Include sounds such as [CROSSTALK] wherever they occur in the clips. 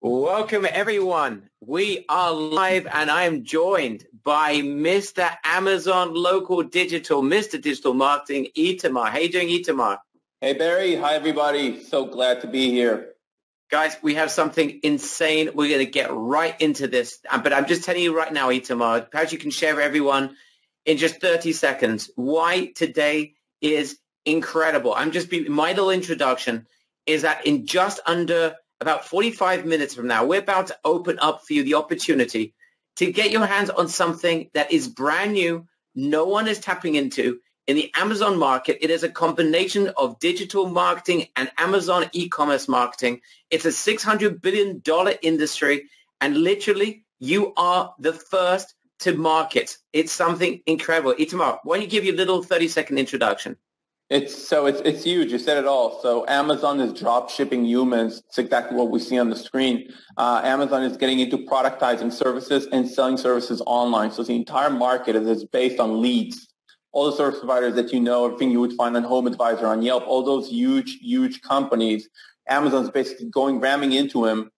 Welcome everyone. We are live and I'm joined by Mr. Amazon Local Digital, Mr. Digital Marketing, Itamar. How you doing, Itamar? Hey, Barry. Hi, everybody. So glad to be here. Guys, we have something insane. We're going to get right into this. Uh, but I'm just telling you right now, Itamar, perhaps you can share with everyone in just 30 seconds why today is incredible. I'm just, be, my little introduction is that in just under about 45 minutes from now, we're about to open up for you the opportunity to get your hands on something that is brand new, no one is tapping into in the Amazon market. It is a combination of digital marketing and Amazon e-commerce marketing. It's a $600 billion industry, and literally you are the first to market. It's something incredible. Itamar, why don't you give you a little 30-second introduction? It's so it's it's huge. You said it all. So Amazon is drop shipping humans. It's exactly what we see on the screen. Uh, Amazon is getting into productizing services and selling services online. So the entire market is based on leads. All the service providers that you know, everything you would find on Home Advisor, on Yelp, all those huge, huge companies, Amazon's basically going ramming into them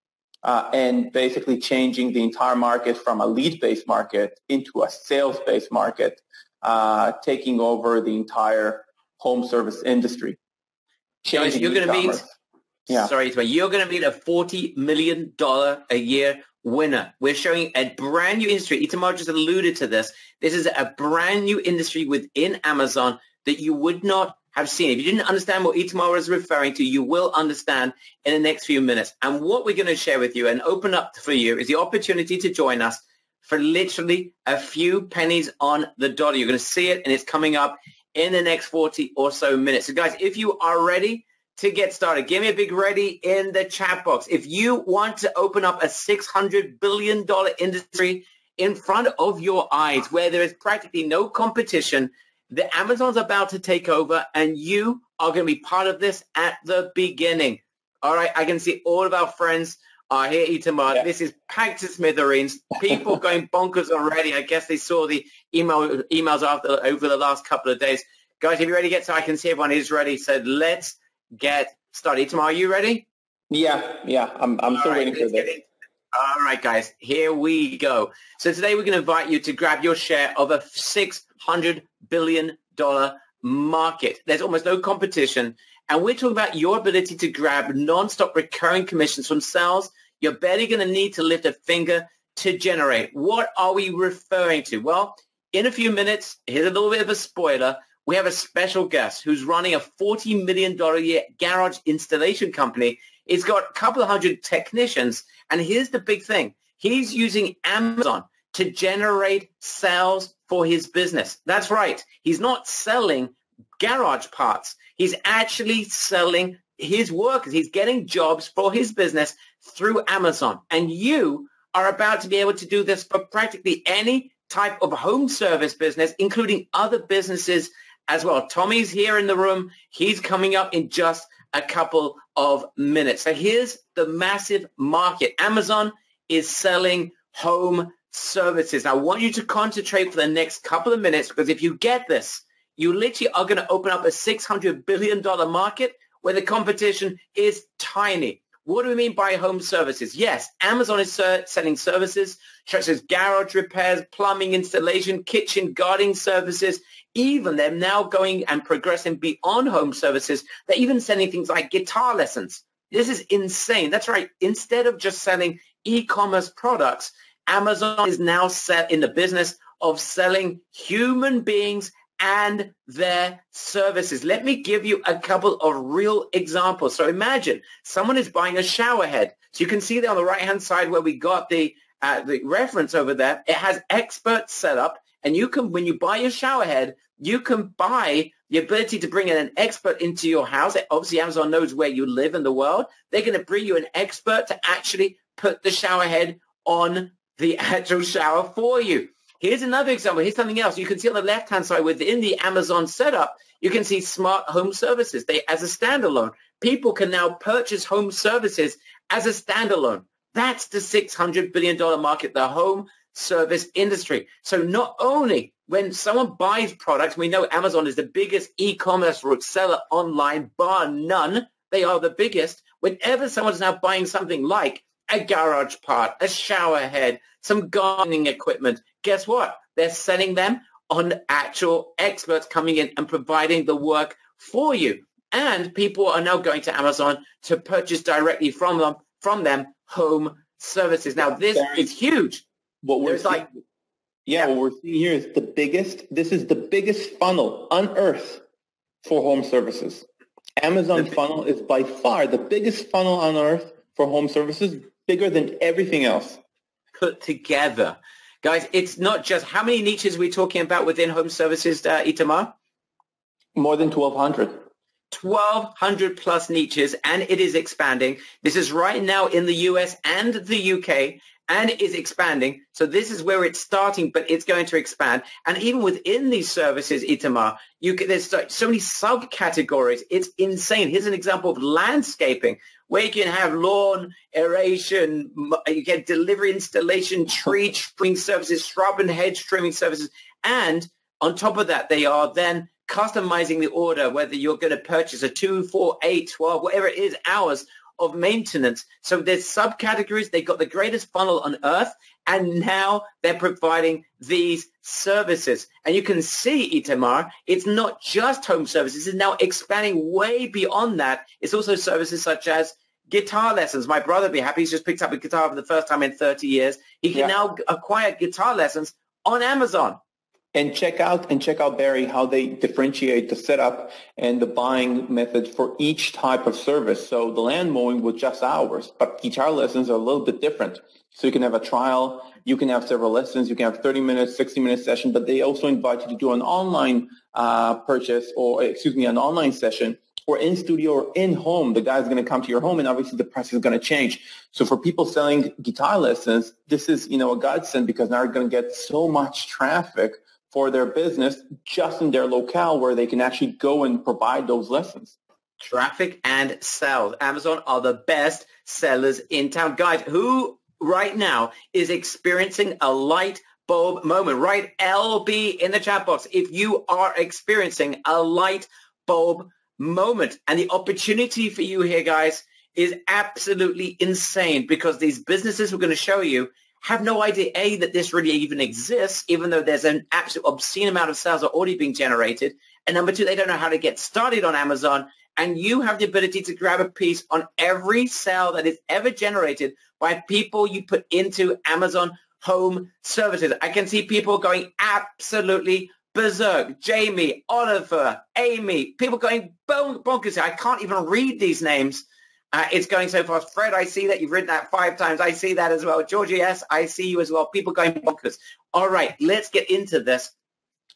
uh, and basically changing the entire market from a lead-based market into a sales-based market, uh, taking over the entire home service industry. Changing you're going to meet, yeah. sorry, you're going to meet a $40 million a year winner. We're showing a brand new industry. Itamar just alluded to this. This is a brand new industry within Amazon that you would not have seen. If you didn't understand what Itamar was referring to, you will understand in the next few minutes. And what we're going to share with you and open up for you is the opportunity to join us for literally a few pennies on the dollar. You're going to see it and it's coming up in the next 40 or so minutes. So guys, if you are ready to get started, give me a big ready in the chat box. If you want to open up a $600 billion industry in front of your eyes where there is practically no competition, the Amazon's about to take over and you are going to be part of this at the beginning. All right, I can see all of our friends are here, Itamar. Yeah. This is packed to smithereens. People [LAUGHS] going bonkers already. I guess they saw the email emails after over the last couple of days. Guys, if you're ready to get started, I can see everyone is ready. So let's get started. Itamar, are you ready? Yeah, yeah. I'm, I'm still right, waiting for this. All right, guys, here we go. So today we're going to invite you to grab your share of a $600 billion market. There's almost no competition. And we're talking about your ability to grab non-stop recurring commissions from sales you're barely going to need to lift a finger to generate. What are we referring to? Well, in a few minutes, here's a little bit of a spoiler. We have a special guest who's running a $40 million a year garage installation company. He's got a couple of hundred technicians. And here's the big thing. He's using Amazon to generate sales for his business. That's right. He's not selling garage parts. He's actually selling his workers. He's getting jobs for his business through Amazon. And you are about to be able to do this for practically any type of home service business, including other businesses as well. Tommy's here in the room. He's coming up in just a couple of minutes. So here's the massive market. Amazon is selling home services. I want you to concentrate for the next couple of minutes because if you get this, you literally are going to open up a $600 billion market where the competition is tiny. What do we mean by home services? Yes, Amazon is selling services such as garage repairs, plumbing installation, kitchen guarding services. Even they're now going and progressing beyond home services. They're even selling things like guitar lessons. This is insane. That's right. Instead of just selling e-commerce products, Amazon is now set in the business of selling human beings and their services. Let me give you a couple of real examples. So imagine someone is buying a shower head. So you can see there on the right-hand side where we got the, uh, the reference over there. It has expert setup. And you can, when you buy your shower head, you can buy the ability to bring in an expert into your house. Obviously, Amazon knows where you live in the world. They're going to bring you an expert to actually put the shower head on the [LAUGHS] actual shower for you. Here's another example. Here's something else. You can see on the left-hand side within the Amazon setup, you can see smart home services. They as a standalone. People can now purchase home services as a standalone. That's the $600 billion market, the home service industry. So not only when someone buys products, we know Amazon is the biggest e-commerce seller online, bar none. They are the biggest. Whenever someone's now buying something like a garage part, a shower head, some gardening equipment. Guess what? They're selling them on actual experts coming in and providing the work for you. And people are now going to Amazon to purchase directly from them, from them home services. Now this is huge. What we're seeing, like, yeah, yeah, what we're seeing here is the biggest. This is the biggest funnel on earth for home services. Amazon funnel is by far the biggest funnel on earth for home services, bigger than everything else. Put together. Guys, it's not just, how many niches we're we talking about within home services, uh, Itamar? More than 1,200. 1,200 plus niches, and it is expanding. This is right now in the US and the UK, and it is expanding. So this is where it's starting, but it's going to expand. And even within these services, Itamar, you can, there's so, so many subcategories. It's insane. Here's an example of landscaping where you can have lawn aeration, you get delivery installation, tree trimming services, shrub and hedge trimming services. And on top of that, they are then customizing the order, whether you're going to purchase a two, four, eight, 12, whatever it is, hours of maintenance. So there's subcategories. They've got the greatest funnel on earth. And now they're providing these services. And you can see, Itamar, it's not just home services. It's now expanding way beyond that. It's also services such as guitar lessons. My brother would be happy. He's just picked up a guitar for the first time in 30 years. He can yeah. now acquire guitar lessons on Amazon and check out and check out Barry how they differentiate the setup and the buying method for each type of service. So the land mowing was just hours, but guitar lessons are a little bit different. So you can have a trial, you can have several lessons, you can have 30 minutes, 60 minute session, but they also invite you to do an online uh, purchase or excuse me, an online session or in studio or in home. The guy's going to come to your home and obviously the price is going to change. So for people selling guitar lessons, this is, you know, a godsend because now you're going to get so much traffic for their business just in their locale where they can actually go and provide those lessons. Traffic and sales. Amazon are the best sellers in town. Guys, who right now is experiencing a light bulb moment? Write LB in the chat box if you are experiencing a light bulb moment. And the opportunity for you here, guys, is absolutely insane because these businesses we're going to show you have no idea, A, that this really even exists, even though there's an absolute obscene amount of sales are already being generated. And number two, they don't know how to get started on Amazon. And you have the ability to grab a piece on every sale that is ever generated by people you put into Amazon home services. I can see people going absolutely berserk. Jamie, Oliver, Amy, people going bonkers. I can't even read these names uh, it's going so fast. Fred, I see that you've written that five times. I see that as well. Georgia, yes, I see you as well. People going bonkers. All right, let's get into this.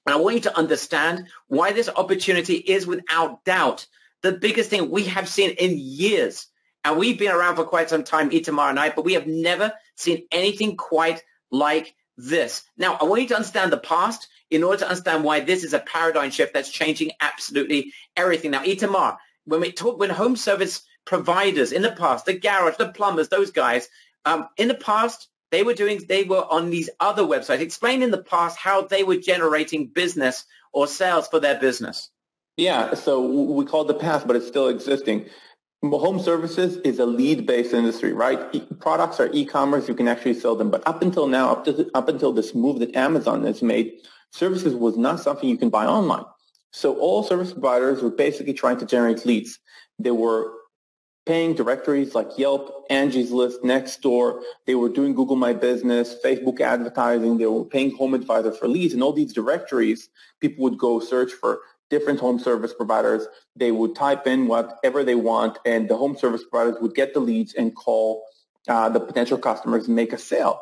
And I want you to understand why this opportunity is without doubt the biggest thing we have seen in years. And we've been around for quite some time, Itamar and I, but we have never seen anything quite like this. Now, I want you to understand the past in order to understand why this is a paradigm shift that's changing absolutely everything. Now, Itamar, when we talk, when home service providers in the past, the garage, the plumbers, those guys, um, in the past, they were doing, they were on these other websites. Explain in the past how they were generating business or sales for their business. Yeah, so we call it the past, but it's still existing. Home services is a lead-based industry, right? E- products are e-commerce; you can actually sell them. But up until now, up, to, up until this move that Amazon has made, services was not something you can buy online. So all service providers were basically trying to generate leads. They were paying directories like Yelp, Angie's List, Nextdoor. They were doing Google My Business, Facebook advertising. They were paying Home Advisor for leads. And all these directories, people would go search for different home service providers. They would type in whatever they want, and the home service providers would get the leads and call uh, the potential customers and make a sale.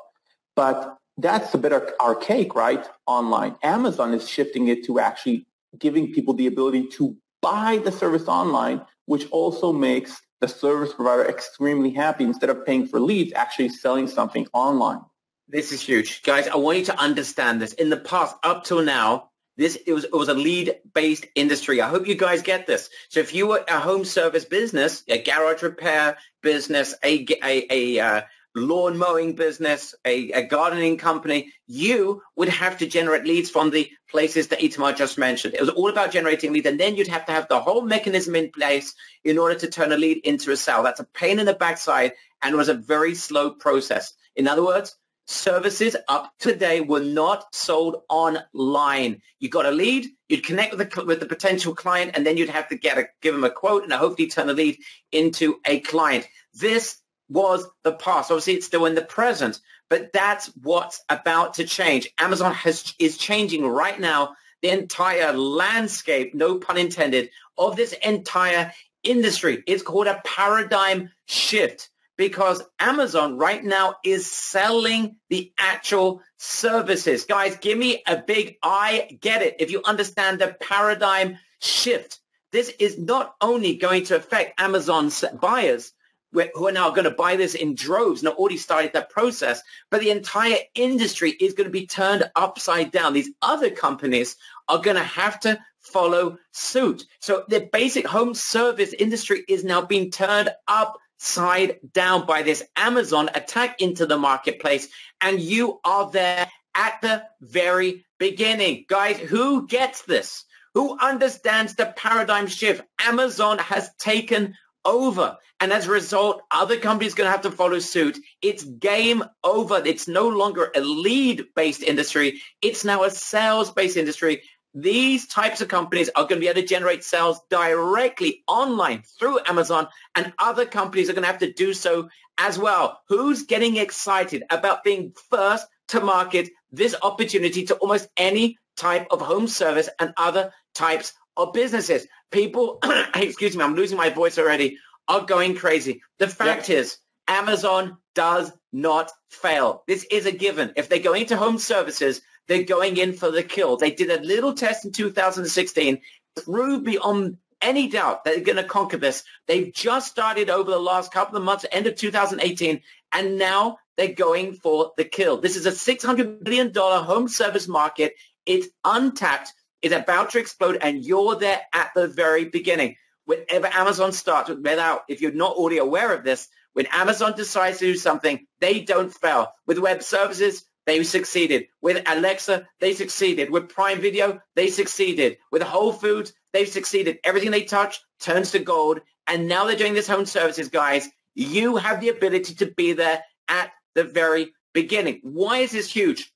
But that's a bit archaic, right? Online. Amazon is shifting it to actually giving people the ability to buy the service online, which also makes the service provider extremely happy instead of paying for leads, actually selling something online. This is huge. Guys, I want you to understand this. In the past, up till now, this it was it was a lead based industry. I hope you guys get this. So if you were a home service business, a garage repair business, a a, a uh, lawn mowing business, a, a, gardening company, you would have to generate leads from the places that Itamar just mentioned. It was all about generating leads, and then you'd have to have the whole mechanism in place in order to turn a lead into a sale. That's a pain in the backside, and was a very slow process. In other words, services up today were not sold online. You got a lead, you'd connect with the, with the potential client, and then you'd have to get a, give them a quote and hopefully turn the lead into a client. This was the past. Obviously, it's still in the present, but that's what's about to change. Amazon has, is changing right now the entire landscape, no pun intended, of this entire industry. It's called a paradigm shift because Amazon right now is selling the actual services. Guys, give me a big I get it if you understand the paradigm shift. This is not only going to affect Amazon's buyers, who are now going to buy this in droves and already started that process, but the entire industry is going to be turned upside down. These other companies are going to have to follow suit. So the basic home service industry is now being turned upside down by this Amazon attack into the marketplace. And you are there at the very beginning. Guys, who gets this? Who understands the paradigm shift? Amazon has taken over. And as a result, other companies are going to have to follow suit. It's game over. It's no longer a lead-based industry. It's now a sales-based industry. These types of companies are going to be able to generate sales directly online through Amazon, and other companies are going to have to do so as well. Who's getting excited about being first to market this opportunity to almost any type of home service and other types of businesses. People, [COUGHS] excuse me, I'm losing my voice already, are going crazy. The fact is, Amazon does not fail. This is a given. If they're going to home services, they're going in for the kill. They did a little test in 2016, proved beyond any doubt that they're going to conquer this. They've just started over the last couple of months, end of 2018, and now they're going for the kill. This is a $600 billion home service market. It's untapped is about to explode and you're there at the very beginning. Whenever Amazon starts, with without, if you're not already aware of this, when Amazon decides to do something, they don't fail. With web services, they succeeded. With Alexa, they succeeded. With Prime Video, they succeeded. With Whole Foods, they've succeeded. Everything they touch turns to gold. And now they're doing this home services, guys. You have the ability to be there at the very beginning. Why is this huge?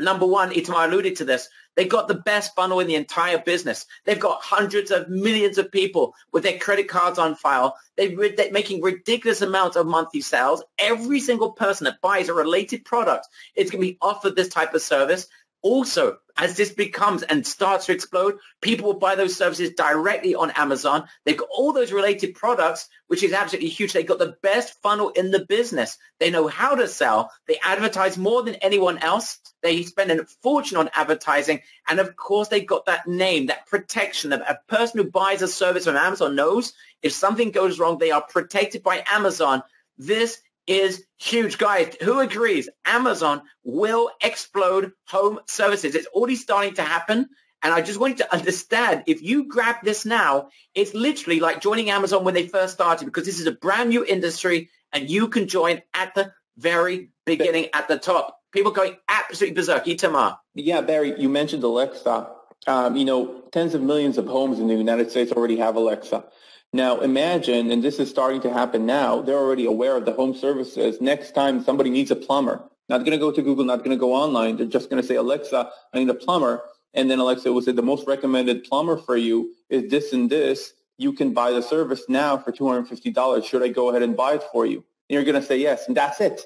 Number one, Itamar alluded to this. They've got the best funnel in the entire business. They've got hundreds of millions of people with their credit cards on file. They're, they're making ridiculous amounts of monthly sales. Every single person that buys a related product is going to be offered this type of service. Also, as this becomes and starts to explode, people will buy those services directly on Amazon. They've got all those related products, which is absolutely huge. They've got the best funnel in the business. They know how to sell. They advertise more than anyone else. They spend a fortune on advertising. And of course, they've got that name, that protection. That a person who buys a service from Amazon knows if something goes wrong, they are protected by Amazon. This is huge. Guys, who agrees Amazon will explode home services? It's already starting to happen. And I just want you to understand, if you grab this now, it's literally like joining Amazon when they first started because this is a brand new industry and you can join at the very beginning at the top. People going absolutely berserk. Itamar. Yeah, Barry, you mentioned Alexa. Um, you know, tens of millions of homes in the United States already have Alexa. Now imagine, and this is starting to happen now, they're already aware of the home services. Next time somebody needs a plumber, not going to go to Google, not going to go online. They're just going to say, Alexa, I need a plumber. And then Alexa will say, the most recommended plumber for you is this and this. You can buy the service now for $250. Should I go ahead and buy it for you? And you're going to say yes. And that's it.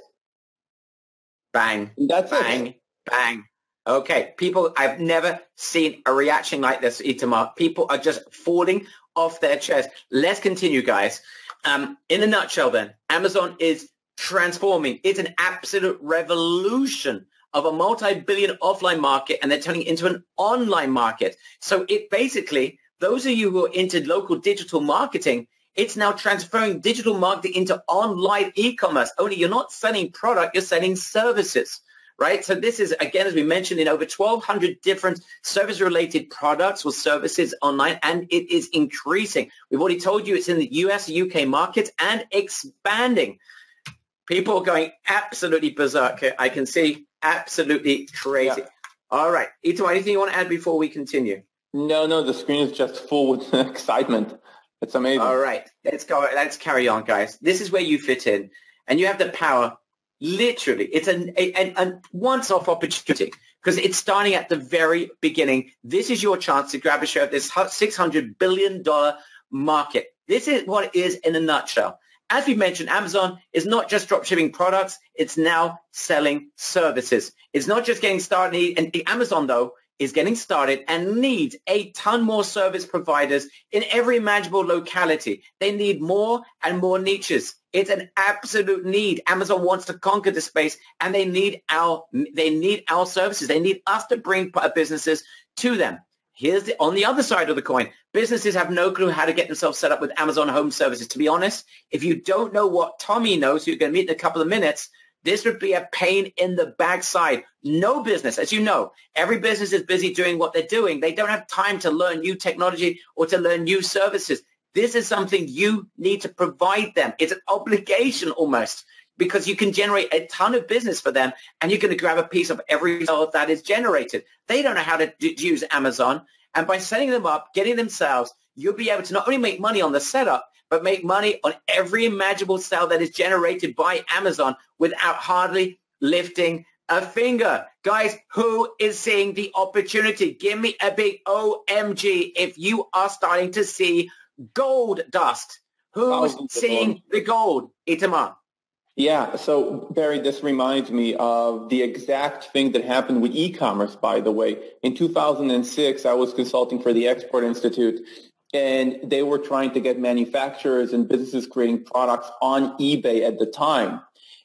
Bang. And that's bang, it. Bang. Okay. People, I've never seen a reaction like this, Itamar. People are just falling off their chest. Let's continue, guys. Um, in a nutshell, then, Amazon is transforming. It's an absolute revolution of a multi-billion offline market, and they're turning it into an online market. So it basically, those of you who are into local digital marketing, it's now transferring digital marketing into online e-commerce. Only you're not selling product, you're selling services right? So this is, again, as we mentioned, in over 1,200 different service-related products or services online, and it is increasing. We've already told you it's in the US, UK markets, and expanding. People are going absolutely berserk. I can see absolutely crazy. Yeah. All right. Ito, anything you want to add before we continue? No, no, the screen is just full with [LAUGHS] excitement. It's amazing. All right. Let's go. Let's carry on, guys. This is where you fit in. And you have the power. Literally, it's an, a, a once-off opportunity because it's starting at the very beginning. This is your chance to grab a share of this $600 billion market. This is what it is in a nutshell. As we mentioned, Amazon is not just drop shipping products. It's now selling services. It's not just getting started. And Amazon, though, is getting started and needs a ton more service providers in every imaginable locality. They need more and more niches. It's an absolute need. Amazon wants to conquer the space and they need our they need our services. They need us to bring uh, businesses to them. Here's the on the other side of the coin. Businesses have no clue how to get themselves set up with Amazon Home Services. To be honest, if you don't know what Tommy knows, who you're going to meet in a couple of minutes, this would be a pain in the backside. No business, as you know, every business is busy doing what they're doing. They don't have time to learn new technology or to learn new services. This is something you need to provide them. It's an obligation almost because you can generate a ton of business for them and you're going to grab a piece of every result that is generated. They don't know how to d- use Amazon. And by setting them up, getting themselves, you'll be able to not only make money on the setup, but make money on every imaginable sale that is generated by Amazon without hardly lifting a finger. Guys, who is seeing the opportunity? Give me a big OMG if you are starting to see gold dust. Who's seeing the gold? Itamar. Yeah, so Barry, this reminds me of the exact thing that happened with e-commerce, by the way. In 2006, I was consulting for the Export Institute, and they were trying to get manufacturers and businesses creating products on eBay at the time.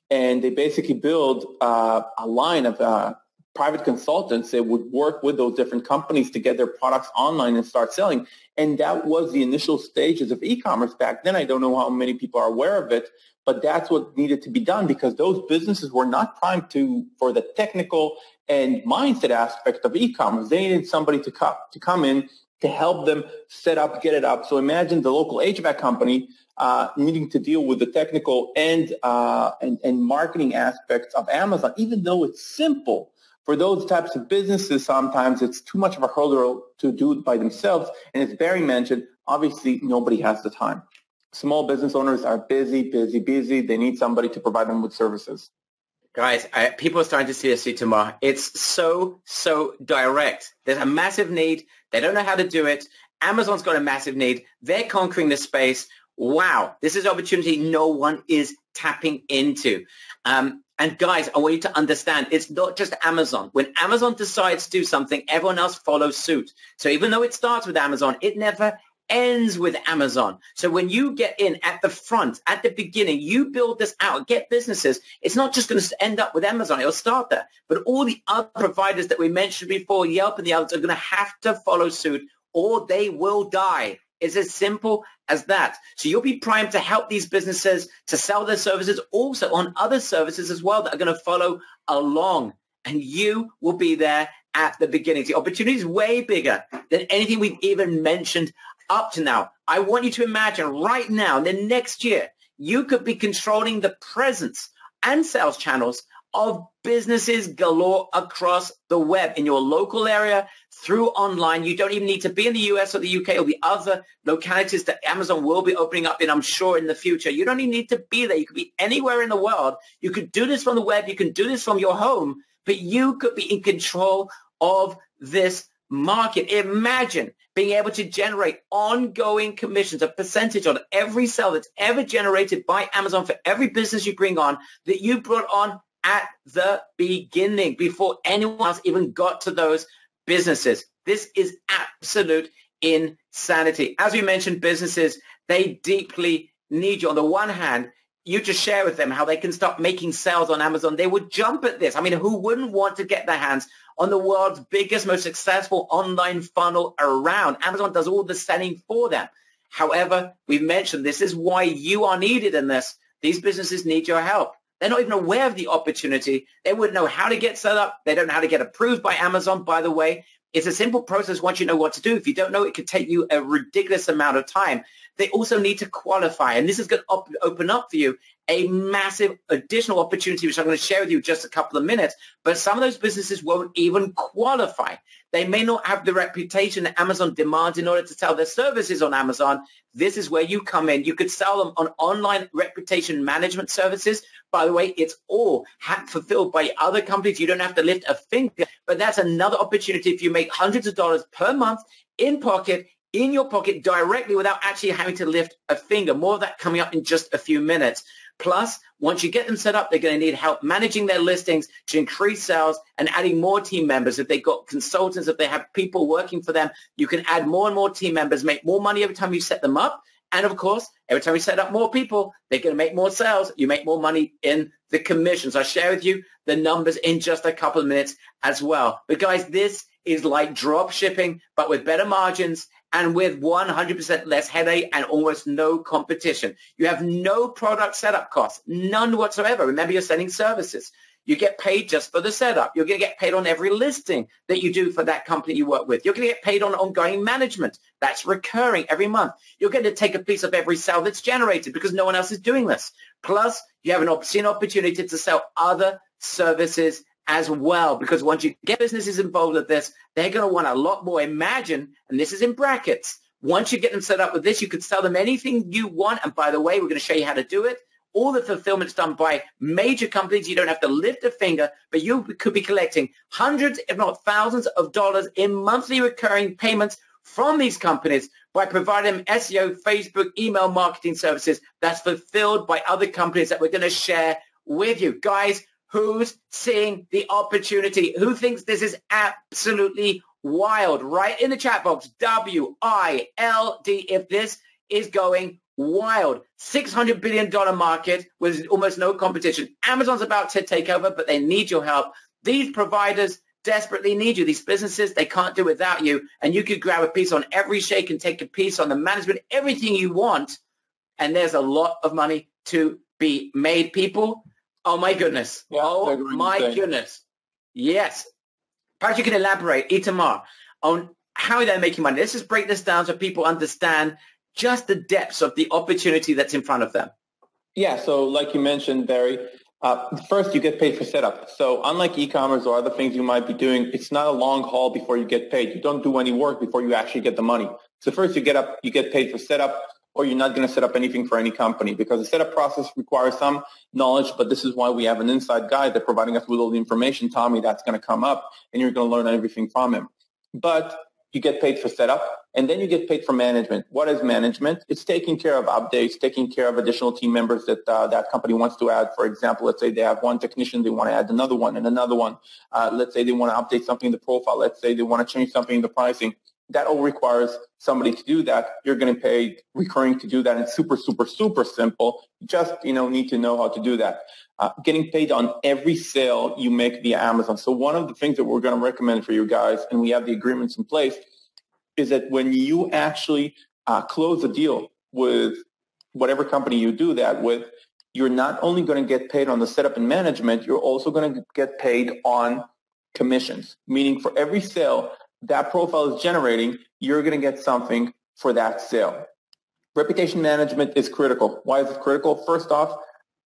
And they basically built uh, a line of uh, private consultants that would work with those different companies to get their products online and start selling. And that was the initial stages of e-commerce back then. I don't know how many people are aware of it, but that's what needed to be done because those businesses were not primed to for the technical and mindset aspect of e-commerce. They needed somebody to come to come in to help them set up, get it up. So imagine the local HVAC company uh, needing to deal with the technical and, uh, and, and marketing aspects of Amazon, even though it's simple. For those types of businesses, sometimes it's too much of a hurdle to do it by themselves. And as Barry mentioned, obviously nobody has the time. Small business owners are busy, busy, busy. They need somebody to provide them with services. Guys, I, people are starting to see see tomorrow. It's so, so direct. There's a massive need. They don't know how to do it. Amazon's got a massive need. They're conquering the space. Wow, this is opportunity no one is tapping into. Um, and guys, I want you to understand, it's not just Amazon. When Amazon decides to do something, everyone else follows suit. So even though it starts with Amazon, it never ends with Amazon. So when you get in at the front, at the beginning, you build this out, get businesses, it's not just going to end up with Amazon. It'll start there. But all the other providers that we mentioned before, Yelp and the others, are going to have to follow suit or they will die. It's as simple as that. So you'll be primed to help these businesses to sell their services also on other services as well that are going to follow along. And you will be there at the beginning. The opportunity is way bigger than anything we've even mentioned up to now. I want you to imagine right now, the next year, you could be controlling the presence and sales channels of businesses galore across the web in your local area through online. You don't even need to be in the US or the UK or the other localities that Amazon will be opening up in, I'm sure, in the future. You don't even need to be there. You could be anywhere in the world. You could do this from the web. You can do this from your home, but you could be in control of this market. Imagine being able to generate ongoing commissions, a percentage on every sale that's ever generated by Amazon for every business you bring on that you brought on at the beginning before anyone else even got to those businesses. This is absolute insanity. As we mentioned, businesses, they deeply need you. On the one hand, you just share with them how they can start making sales on Amazon. They would jump at this. I mean, who wouldn't want to get their hands on the world's biggest, most successful online funnel around. Amazon does all the selling for them. However, we've mentioned this is why you are needed in this. These businesses need your help. They're not even aware of the opportunity. They wouldn't know how to get set up. They don't know how to get approved by Amazon, by the way. It's a simple process once you know what to do. If you don't know, it could take you a ridiculous amount of time. they also need to qualify. And this is going to op- open up for you a massive additional opportunity, which I'm going to share with you in just a couple of minutes. But some of those businesses won't even qualify. They may not have the reputation that Amazon demands in order to sell their services on Amazon. This is where you come in. You could sell them on online reputation management services. By the way, it's all fulfilled by other companies. You don't have to lift a finger, but that's another opportunity if you make hundreds of dollars per month in pocket in your pocket directly without actually having to lift a finger. More of that coming up in just a few minutes. Plus, once you get them set up, they're going to need help managing their listings to increase sales and adding more team members. If they've got consultants, if they have people working for them, you can add more and more team members, make more money every time you set them up. And of course, every time you set up more people, they're going to make more sales. You make more money in the commissions. I'll share with you the numbers in just a couple of minutes as well. But guys, this is like drop shipping, but with better margins and with 100% less headache and almost no competition. You have no product setup costs, none whatsoever. Remember, you're selling services. You get paid just for the setup. You're going to get paid on every listing that you do for that company you work with. You're going to get paid on ongoing management. That's recurring every month. You're going to take a piece of every sale that's generated because no one else is doing this. Plus, you have an obscene opportunity to sell other services as well because once you get businesses involved with this, they're going to want a lot more. Imagine, and this is in brackets, once you get them set up with this, you could sell them anything you want. And by the way, we're going to show you how to do it. All the fulfillment's done by major companies. You don't have to lift a finger, but you could be collecting hundreds, if not thousands of dollars in monthly recurring payments from these companies by providing them SEO, Facebook, email marketing services that's fulfilled by other companies that we're going to share with you. Guys, Who's seeing the opportunity? Who thinks this is absolutely wild? Write in the chat box, W-I-L-D, if this is going wild. $600 billion market with almost no competition. Amazon's about to take over, but they need your help. These providers desperately need you. These businesses, they can't do without you. And you could grab a piece on every shake and take a piece on the management, everything you want. And there's a lot of money to be made, people. Oh my goodness. Yeah, oh my goodness. Yes. Perhaps you can elaborate, Itamar, on how they're making money. Let's just break this down so people understand just the depths of the opportunity that's in front of them. Yeah, so like you mentioned, Barry, uh, first you get paid for setup. So unlike e-commerce or other things you might be doing, it's not a long haul before you get paid. You don't do any work before you actually get the money. So first you get up, you get paid for setup or you're not going to set up anything for any company because the setup process requires some knowledge, but this is why we have an inside guy that's providing us with all the information, Tommy, that's going to come up and you're going to learn everything from him. But you get paid for setup and then you get paid for management. What is management? It's taking care of updates, taking care of additional team members that uh, that company wants to add. For example, let's say they have one technician, they want to add another one and another one. Uh, let's say they want to update something in the profile. Let's say they want to change something in the pricing that all requires somebody to do that. You're going to pay recurring to do that. It's super, super, super simple. Just, you know, need to know how to do that. Uh, getting paid on every sale you make via Amazon. So one of the things that we're going to recommend for you guys, and we have the agreements in place, is that when you actually uh, close a deal with whatever company you do that with, you're not only going to get paid on the setup and management, you're also going to get paid on commissions, meaning for every sale that profile is generating, you're going to get something for that sale. Reputation management is critical. Why is it critical? First off,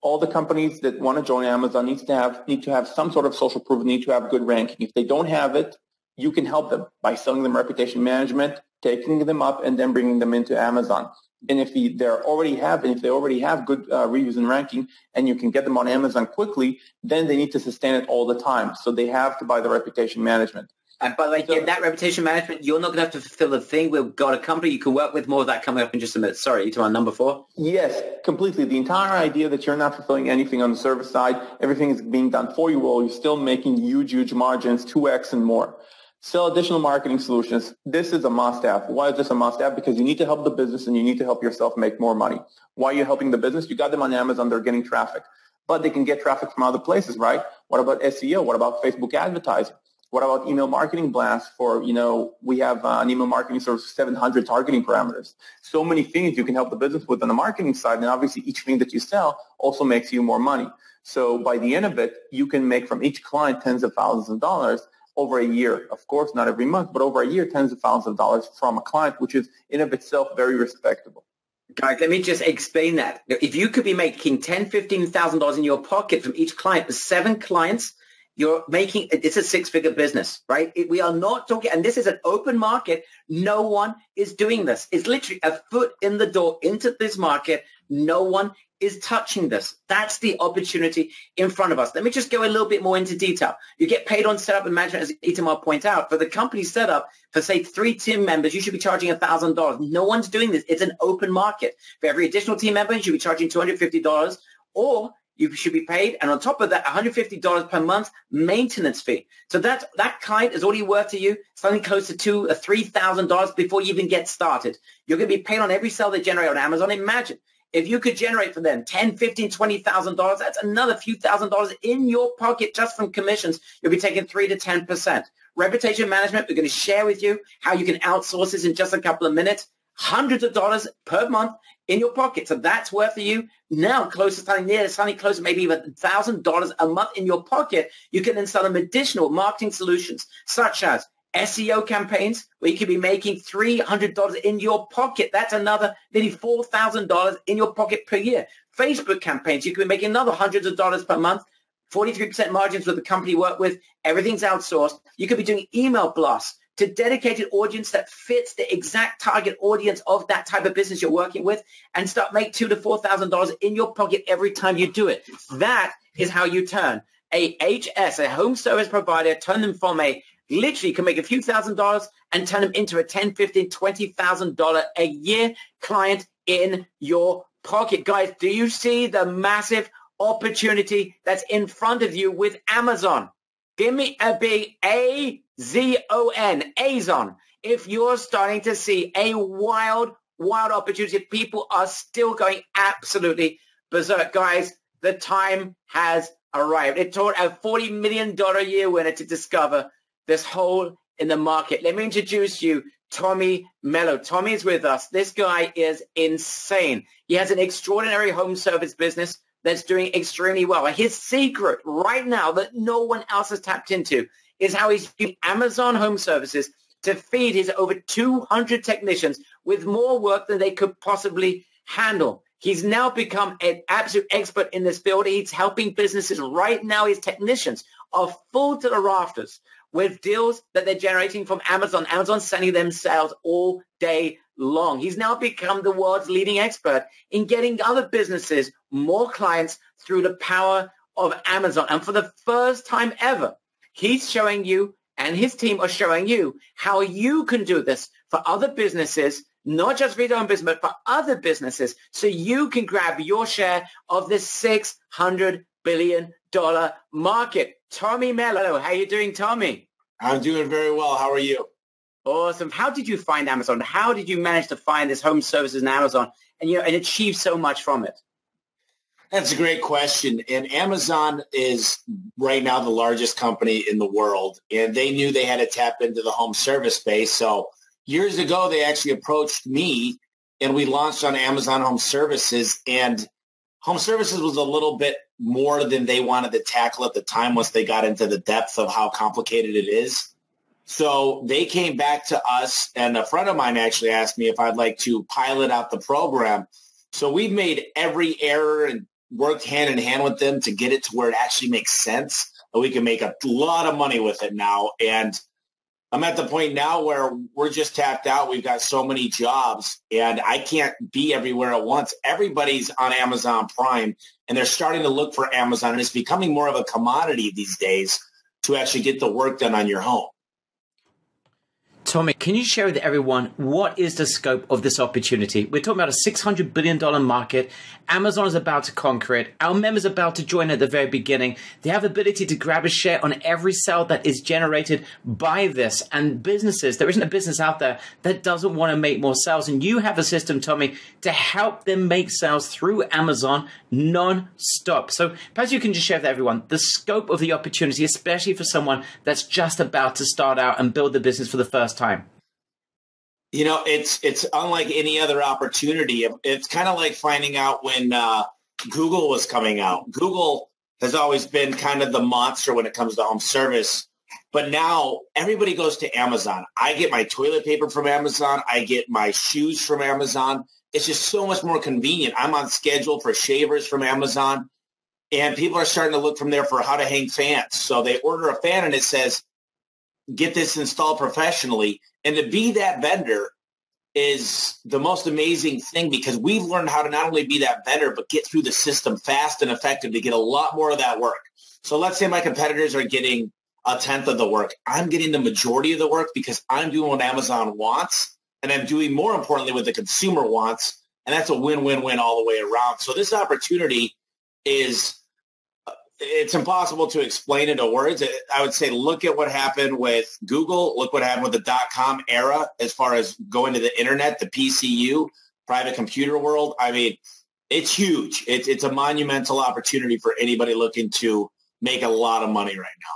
all the companies that want to join Amazon needs to have need to have some sort of social proof, need to have good ranking. If they don't have it, you can help them by selling them reputation management, taking them up, and then bringing them into Amazon. And if they already have, and if they already have good uh, reviews and ranking, and you can get them on Amazon quickly, then they need to sustain it all the time. So they have to buy the reputation management. And by the way, so, in that reputation management, you're not going to have to fulfill the thing. We've got a company you can work with. More of that coming up in just a minute. Sorry, to on number four? Yes, completely. The entire idea that you're not fulfilling anything on the service side, everything is being done for you while you're still making huge, huge margins, 2x and more. Sell additional marketing solutions. This is a must-have. Why is this a must-have? Because you need to help the business and you need to help yourself make more money. Why are you helping the business? You got them on Amazon. They're getting traffic. But they can get traffic from other places, right? What about SEO? What about Facebook advertising? What about email marketing blast for, you know, we have uh, an email marketing service 700 targeting parameters. So many things you can help the business with on the marketing side. And obviously each thing that you sell also makes you more money. So by the end of it, you can make from each client tens of thousands of dollars over a year. Of course, not every month, but over a year, tens of thousands of dollars from a client, which is in of itself very respectable. Guys, let me just explain that. If you could be making ten, fifteen thousand dollars in your pocket from each client with seven clients, you're making it's a six-figure business, right? It, we are not talking, and this is an open market. No one is doing this. It's literally a foot in the door into this market. No one is touching this. That's the opportunity in front of us. Let me just go a little bit more into detail. You get paid on setup and management, as Itamar points out. For the company setup, for say three team members, you should be charging $1,000. No one's doing this. It's an open market. For every additional team member, you should be charging $250 or you should be paid. And on top of that, $150 per month maintenance fee. So that, that client is already worth to you something close to two uh, or $3,000 before you even get started. You're going to be paid on every sale they generate on Amazon. Imagine if you could generate for them 10, 15, $20,000, that's another few thousand dollars in your pocket just from commissions. You'll be taking 3 to 10%. Reputation management, we're going to share with you how you can outsource this in just a couple of minutes. Hundreds of dollars per month in your pocket. So that's worth for you. Now, close to something near, something close maybe even $1,000 a month in your pocket. You can then sell them additional marketing solutions such as SEO campaigns where you could be making $300 in your pocket. That's another nearly $4,000 in your pocket per year. Facebook campaigns, you could be making another hundreds of dollars per month. 43% margins with the company work with. Everything's outsourced. You could be doing email blasts to dedicated audience that fits the exact target audience of that type of business you're working with and start make two to four thousand dollars in your pocket every time you do it. That is how you turn a HS, a home service provider, turn them from a literally can make a few thousand dollars and turn them into a 10, 15, $20,000 a year client in your pocket. Guys, do you see the massive opportunity that's in front of you with Amazon? Give me a big A-Z-O-N, Azon. If you're starting to see a wild, wild opportunity, people are still going absolutely berserk. Guys, the time has arrived. It took a $40 million a year winner to discover this hole in the market. Let me introduce you Tommy Mello. Tommy is with us. This guy is insane. He has an extraordinary home service business that's doing extremely well. His secret right now that no one else has tapped into is how he's using Amazon Home Services to feed his over 200 technicians with more work than they could possibly handle. He's now become an absolute expert in this field. He's helping businesses right now. His technicians are full to the rafters with deals that they're generating from Amazon. Amazon's sending them sales all day long. He's now become the world's leading expert in getting other businesses more clients through the power of Amazon. And for the first time ever, he's showing you and his team are showing you how you can do this for other businesses, not just for your own business, but for other businesses, so you can grab your share of this $600 billion market. Tommy Mello, how are you doing, Tommy? I'm doing very well. How are you? Awesome. How did you find Amazon? How did you manage to find this home services in Amazon and you know and achieve so much from it? That's a great question. And Amazon is right now the largest company in the world. And they knew they had to tap into the home service space. So years ago, they actually approached me and we launched on Amazon Home Services. And home services was a little bit more than they wanted to tackle at the time once they got into the depth of how complicated it is. So they came back to us, and a friend of mine actually asked me if I'd like to pilot out the program. So we've made every error and worked hand in hand with them to get it to where it actually makes sense. And we can make a lot of money with it now. And I'm at the point now where we're just tapped out. We've got so many jobs and I can't be everywhere at once. Everybody's on Amazon Prime and they're starting to look for Amazon and it's becoming more of a commodity these days to actually get the work done on your home. Tommy, can you share with everyone what is the scope of this opportunity? We're talking about a $600 billion market. Amazon is about to conquer it. Our members are about to join at the very beginning. They have the ability to grab a share on every sale that is generated by this. And businesses, there isn't a business out there that doesn't want to make more sales. And you have a system, Tommy, to help them make sales through Amazon non-stop. So perhaps you can just share with everyone the scope of the opportunity, especially for someone that's just about to start out and build the business for the first time. You know, it's it's unlike any other opportunity. It's kind of like finding out when uh, Google was coming out. Google has always been kind of the monster when it comes to home service. But now everybody goes to Amazon. I get my toilet paper from Amazon. I get my shoes from Amazon. it's just so much more convenient. I'm on schedule for shavers from Amazon, and people are starting to look from there for how to hang fans. So they order a fan and it says, get this installed professionally. And to be that vendor is the most amazing thing because we've learned how to not only be that vendor, but get through the system fast and effective to get a lot more of that work. So let's say my competitors are getting a tenth of the work. I'm getting the majority of the work because I'm doing what Amazon wants and I'm doing more importantly what the consumer wants. And that's a win-win-win all the way around. So this opportunity is it's impossible to explain into words. I would say look at what happened with Google. Look what happened with the dot-com era as far as going to the internet, the PCU, private computer world. I mean, it's huge. It's, it's a monumental opportunity for anybody looking to make a lot of money right now.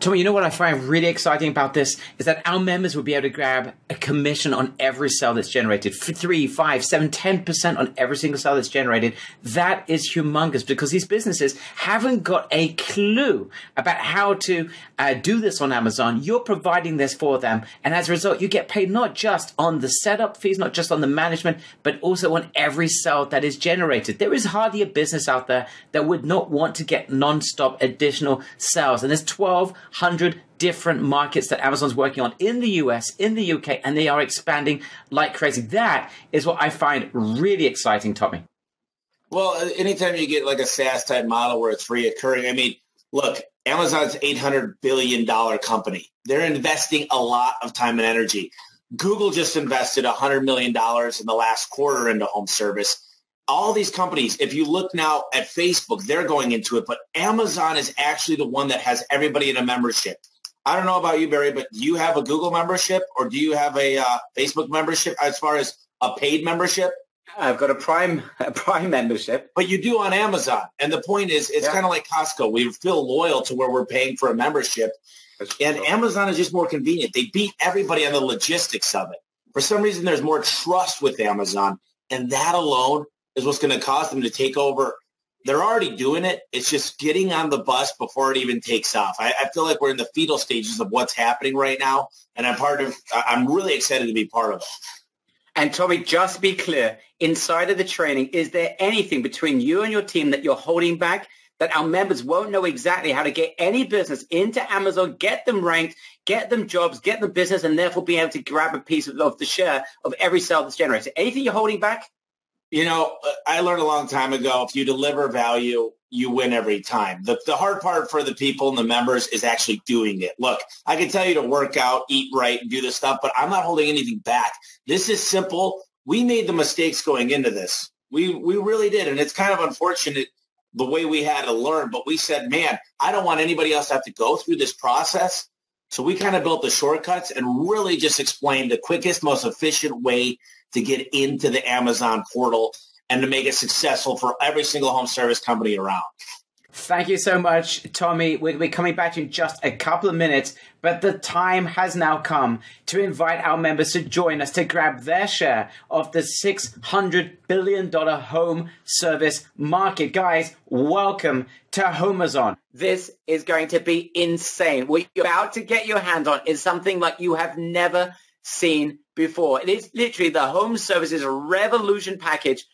Tommy, you know what I find really exciting about this is that our members will be able to grab a commission on every sale that's generated. Three, five, seven, ten percent on every single sale that's generated. That is humongous because these businesses haven't got a clue about how to uh, do this on Amazon. You're providing this for them, and as a result, you get paid not just on the setup fees, not just on the management, but also on every sale that is generated. There is hardly a business out there that would not want to get non-stop additional sales, and there's twelve hundred different markets that Amazon's working on in the US, in the UK, and they are expanding like crazy. That is what I find really exciting, Tommy. Well, anytime you get like a SaaS type model where it's reoccurring, I mean, look, Amazon's $800 billion company. They're investing a lot of time and energy. Google just invested $100 million in the last quarter into home service all these companies, if you look now at Facebook, they're going into it, but Amazon is actually the one that has everybody in a membership. I don't know about you, Barry, but do you have a Google membership or do you have a uh, Facebook membership as far as a paid membership? I've got a Prime [LAUGHS] a Prime membership. But you do on Amazon. And the point is, it's yeah. kind of like Costco. We feel loyal to where we're paying for a membership. That's and cool. Amazon is just more convenient. They beat everybody on the logistics of it. For some reason, there's more trust with Amazon. And that alone is what's going to cause them to take over. They're already doing it. It's just getting on the bus before it even takes off. I, I feel like we're in the fetal stages of what's happening right now, and I'm part of. I'm really excited to be part of it. And Tommy, just be clear, inside of the training, is there anything between you and your team that you're holding back that our members won't know exactly how to get any business into Amazon, get them ranked, get them jobs, get them business, and therefore be able to grab a piece of, of the share of every sale that's generated? Anything you're holding back? You know, uh, I learned a long time ago, if you deliver value, you win every time. The, the hard part for the people and the members is actually doing it. Look, I can tell you to work out, eat right, do this stuff, but I'm not holding anything back. This is simple. We made the mistakes going into this. We, we really did. And it's kind of unfortunate the way we had to learn, but we said, man, I don't want anybody else to have to go through this process. So we kind of built the shortcuts and really just explained the quickest, most efficient way to get into the Amazon portal and to make it successful for every single home service company around. Thank you so much, Tommy. We'll be coming back in just a couple of minutes, but the time has now come to invite our members to join us to grab their share of the $600 billion home service market. Guys, welcome to HomeZon. This is going to be insane. What you're about to get your hands on is something like you have never seen before. It is literally the home services revolution package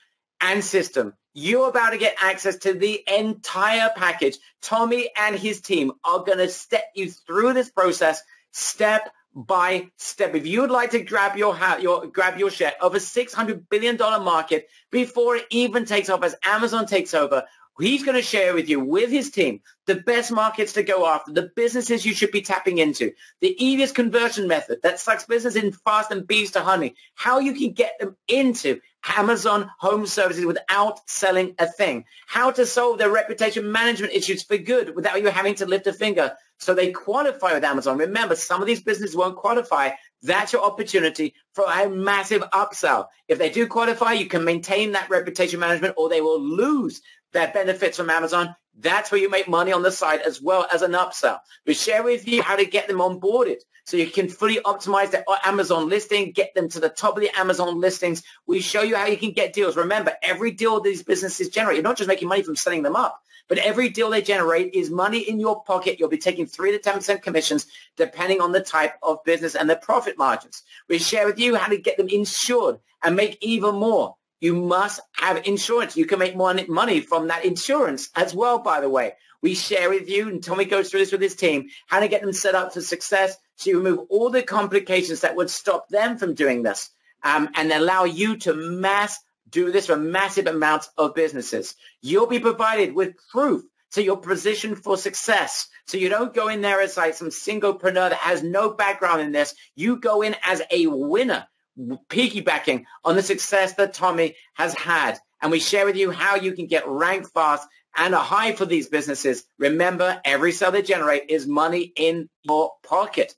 and system. You're about to get access to the entire package. Tommy and his team are going to step you through this process step by step. If you would like to grab your, your grab your share of a $600 billion market before it even takes off as Amazon takes over, He's going to share with you, with his team, the best markets to go after, the businesses you should be tapping into, the easiest conversion method that sucks business in fast and bees to honey, how you can get them into Amazon home services without selling a thing, how to solve their reputation management issues for good without you having to lift a finger so they qualify with Amazon. Remember, some of these businesses won't qualify. That's your opportunity for a massive upsell. If they do qualify, you can maintain that reputation management or they will lose their benefits from Amazon. That's where you make money on the side as well as an upsell. We share with you how to get them onboarded so you can fully optimize their Amazon listing, get them to the top of the Amazon listings. We show you how you can get deals. Remember, every deal these businesses generate, you're not just making money from setting them up, but every deal they generate is money in your pocket. You'll be taking 3 to 10% commissions depending on the type of business and the profit margins. We share with you how to get them insured and make even more you must have insurance. You can make money from that insurance as well, by the way. We share with you, and Tommy goes through this with his team, how to get them set up for success so you remove all the complications that would stop them from doing this um, and allow you to mass do this for massive amounts of businesses. You'll be provided with proof so you're positioned for success. So you don't go in there as like some singlepreneur that has no background in this. You go in as a winner piggybacking on the success that Tommy has had. And we share with you how you can get ranked fast and a high for these businesses. Remember, every sale they generate is money in your pocket.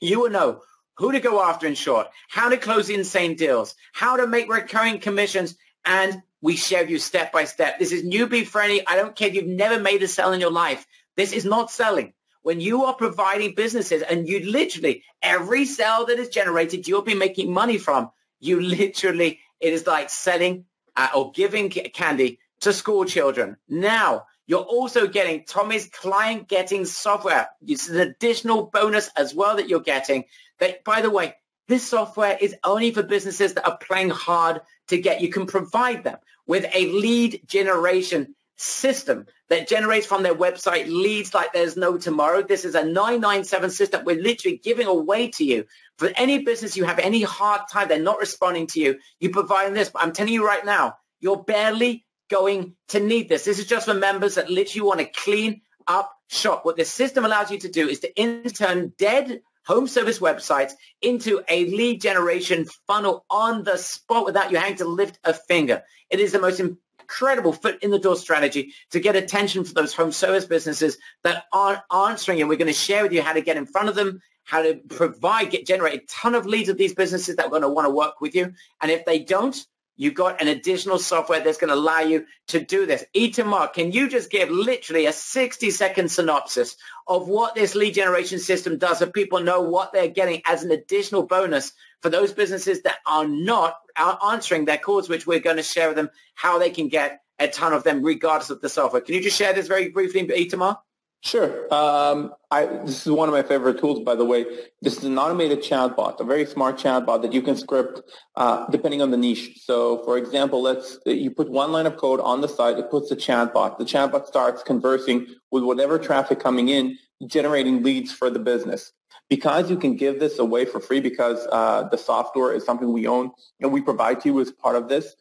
You will know who to go after in short, how to close insane deals, how to make recurring commissions, and we share with you step by step. This is newbie friendly. I don't care if you've never made a sale in your life. This is not selling when you are providing businesses and you literally, every sale that is generated, you'll be making money from, you [LAUGHS] literally, it is like selling uh, or giving candy to school children. Now, you're also getting Tommy's client getting software. It's an additional bonus as well that you're getting. That, by the way, this software is only for businesses that are playing hard to get. You can provide them with a lead generation system that generates from their website leads like there's no tomorrow. This is a 997 system we're literally giving away to you. For any business you have any hard time, they're not responding to you, you provide this. But I'm telling you right now, you're barely going to need this. This is just for members that literally want to clean up shop. What this system allows you to do is to in turn dead home service websites into a lead generation funnel on the spot without you having to lift a finger. It is the most incredible foot in the door strategy to get attention for those home service businesses that aren't answering. And we're going to share with you how to get in front of them, how to provide, get generate a ton of leads of these businesses that are going to want to work with you. And if they don't, You've got an additional software that's going to allow you to do this. Itamar, can you just give literally a 60 second synopsis of what this lead generation system does so people know what they're getting as an additional bonus for those businesses that are not answering their calls, which we're going to share with them how they can get a ton of them regardless of the software. Can you just share this very briefly, Itamar? Sure. Um, I, this is one of my favorite tools, by the way. This is an automated chatbot, a very smart chatbot that you can script uh, depending on the niche. So, for example, let's you put one line of code on the site. It puts the chatbot. The chatbot starts conversing with whatever traffic coming in, generating leads for the business. Because you can give this away for free, because uh, the software is something we own and we provide to you as part of this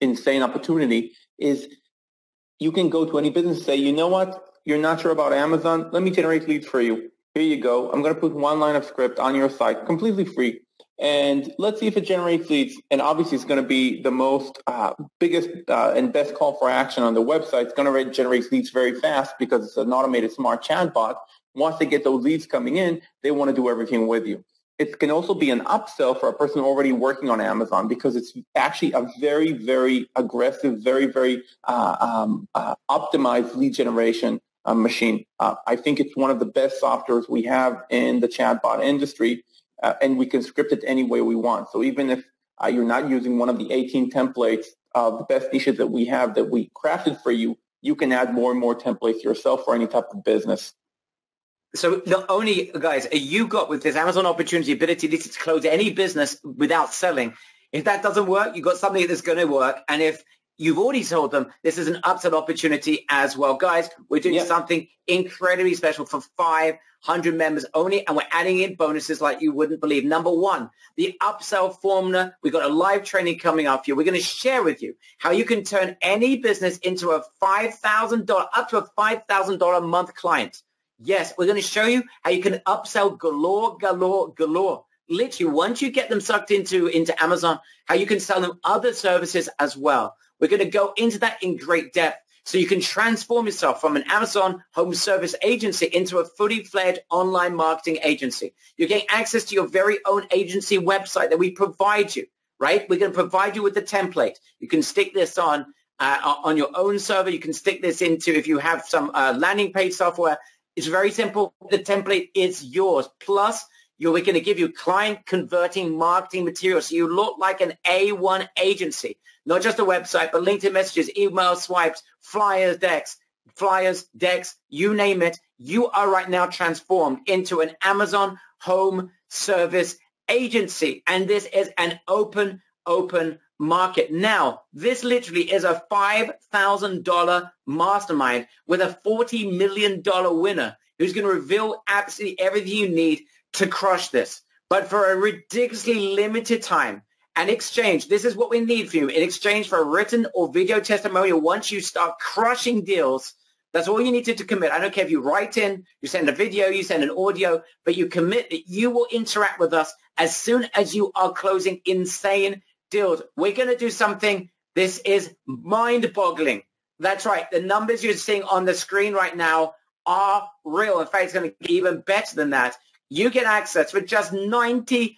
insane opportunity, is you can go to any business and say, you know what, you're not sure about Amazon, let me generate leads for you. Here you go. I'm going to put one line of script on your site, completely free. And let's see if it generates leads. And obviously, it's going to be the most uh, biggest uh, and best call for action on the website. It's going to generate leads very fast because it's an automated smart chatbot. Once they get those leads coming in, they want to do everything with you. It can also be an upsell for a person already working on Amazon because it's actually a very, very aggressive, very, very uh, um, uh, optimized lead generation uh, machine. Uh, I think it's one of the best softwares we have in the chatbot industry, uh, and we can script it any way we want. So even if uh, you're not using one of the 18 templates of the best niches that we have that we crafted for you, you can add more and more templates yourself for any type of business. So not only, guys, you got with this Amazon opportunity ability to close any business without selling. If that doesn't work, you've got something that's going to work. And if you've already told them this is an upsell opportunity as well. Guys, we're doing yeah. something incredibly special for 500 members only, and we're adding in bonuses like you wouldn't believe. Number one, the upsell formula. We've got a live training coming up here. We're going to share with you how you can turn any business into a $5,000, up to a $5,000 a month client. Yes, we're going to show you how you can upsell galore, galore, galore. Literally, once you get them sucked into, into Amazon, how you can sell them other services as well. We're going to go into that in great depth so you can transform yourself from an Amazon home service agency into a fully fledged online marketing agency. You're getting access to your very own agency website that we provide you, right? We're going to provide you with the template. You can stick this on uh, on your own server. You can stick this into if you have some uh, landing page software. It's very simple. The template is yours. Plus, you're going to give you client converting marketing materials. So you look like an A1 agency, not just a website, but LinkedIn messages, email swipes, flyers, decks, flyers, decks, you name it. You are right now transformed into an Amazon home service agency. And this is an open, open market. Now, this literally is a $5,000 mastermind with a $40 million winner who's going to reveal absolutely everything you need to crush this. But for a ridiculously limited time, and exchange, this is what we need from you. In exchange for a written or video testimonial, once you start crushing deals, that's all you need to, to commit. I don't care if you write in, you send a video, you send an audio, but you commit that you will interact with us as soon as you are closing insane deals. We're going to do something. This is mind-boggling. That's right. The numbers you're seeing on the screen right now are real. In fact, it's going to be even better than that. You get access for just $97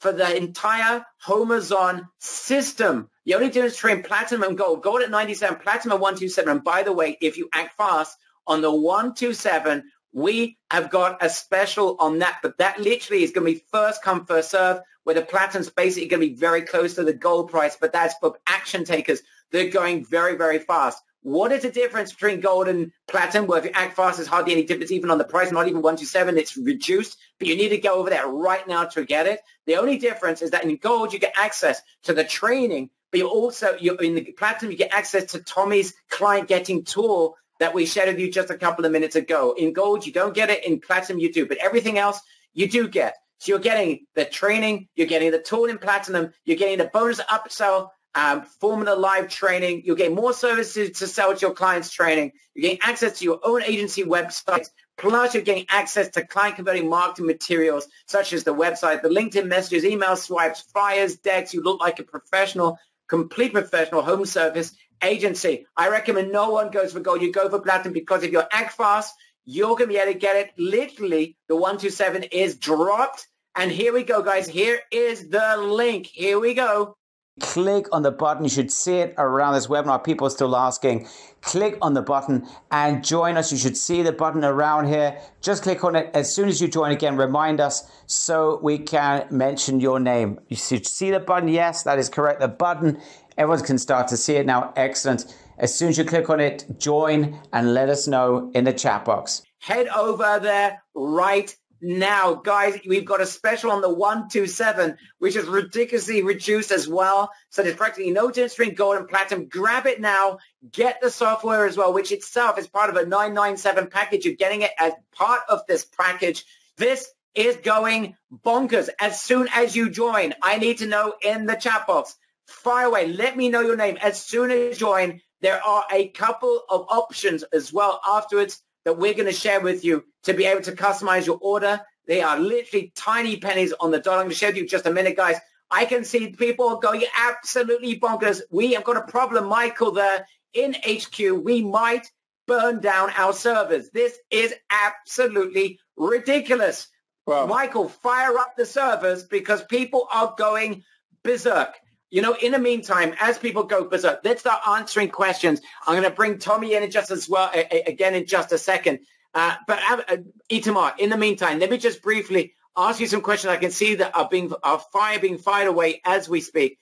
for the entire HomeZon system. The only difference between platinum and gold, gold at 97, platinum at 127. And by the way, if you act fast on the 127, we have got a special on that, but that literally is going to be first come, first serve, where the platinum's basically going to be very close to the gold price, but that's for action takers. They're going very, very fast. What is the difference between gold and platinum? Well, if you act fast, there's hardly any difference even on the price, not even 127. It's reduced, but you need to go over there right now to get it. The only difference is that in gold, you get access to the training, but you also, you in the platinum, you get access to Tommy's client getting tool that we shared with you just a couple of minutes ago. In gold, you don't get it. In platinum, you do. But everything else, you do get. So you're getting the training, you're getting the tool in platinum, you're getting the bonus upsell um, Formula Live training. You're getting more services to sell to your clients' training. You're getting access to your own agency website. Plus, you're getting access to client converting marketing materials such as the website, the LinkedIn messages, email swipes, flyers, decks. You look like a professional, complete professional home service agency. I recommend no one goes for gold. You go for platinum because if you're act fast, you're going to be able to get it. Literally, the 127 is dropped. And here we go, guys. Here is the link. Here we go. Click on the button. You should see it around this webinar. People are still asking. Click on the button and join us. You should see the button around here. Just click on it. As soon as you join again, remind us so we can mention your name. You should see the button. Yes, that is correct. The button Everyone can start to see it now. Excellent. As soon as you click on it, join and let us know in the chat box. Head over there right now. Guys, we've got a special on the 127, which is ridiculously reduced as well. So there's practically no difference between gold and platinum. Grab it now. Get the software as well, which itself is part of a 997 package. You're getting it as part of this package. This is going bonkers. As soon as you join, I need to know in the chat box fire away. Let me know your name as soon as you join. There are a couple of options as well afterwards that we're going to share with you to be able to customize your order. They are literally tiny pennies on the dollar. I'm going to share with you just a minute, guys. I can see people going absolutely bonkers. We have got a problem, Michael, there in HQ. We might burn down our servers. This is absolutely ridiculous. Wow. Michael, fire up the servers because people are going berserk. You know, in the meantime, as people go berserk, let's start answering questions. I'm going to bring Tommy in just as well, again in just a second. Uh, but uh, Itamar, in the meantime, let me just briefly ask you some questions. I can see that are being are fire being fired away as we speak.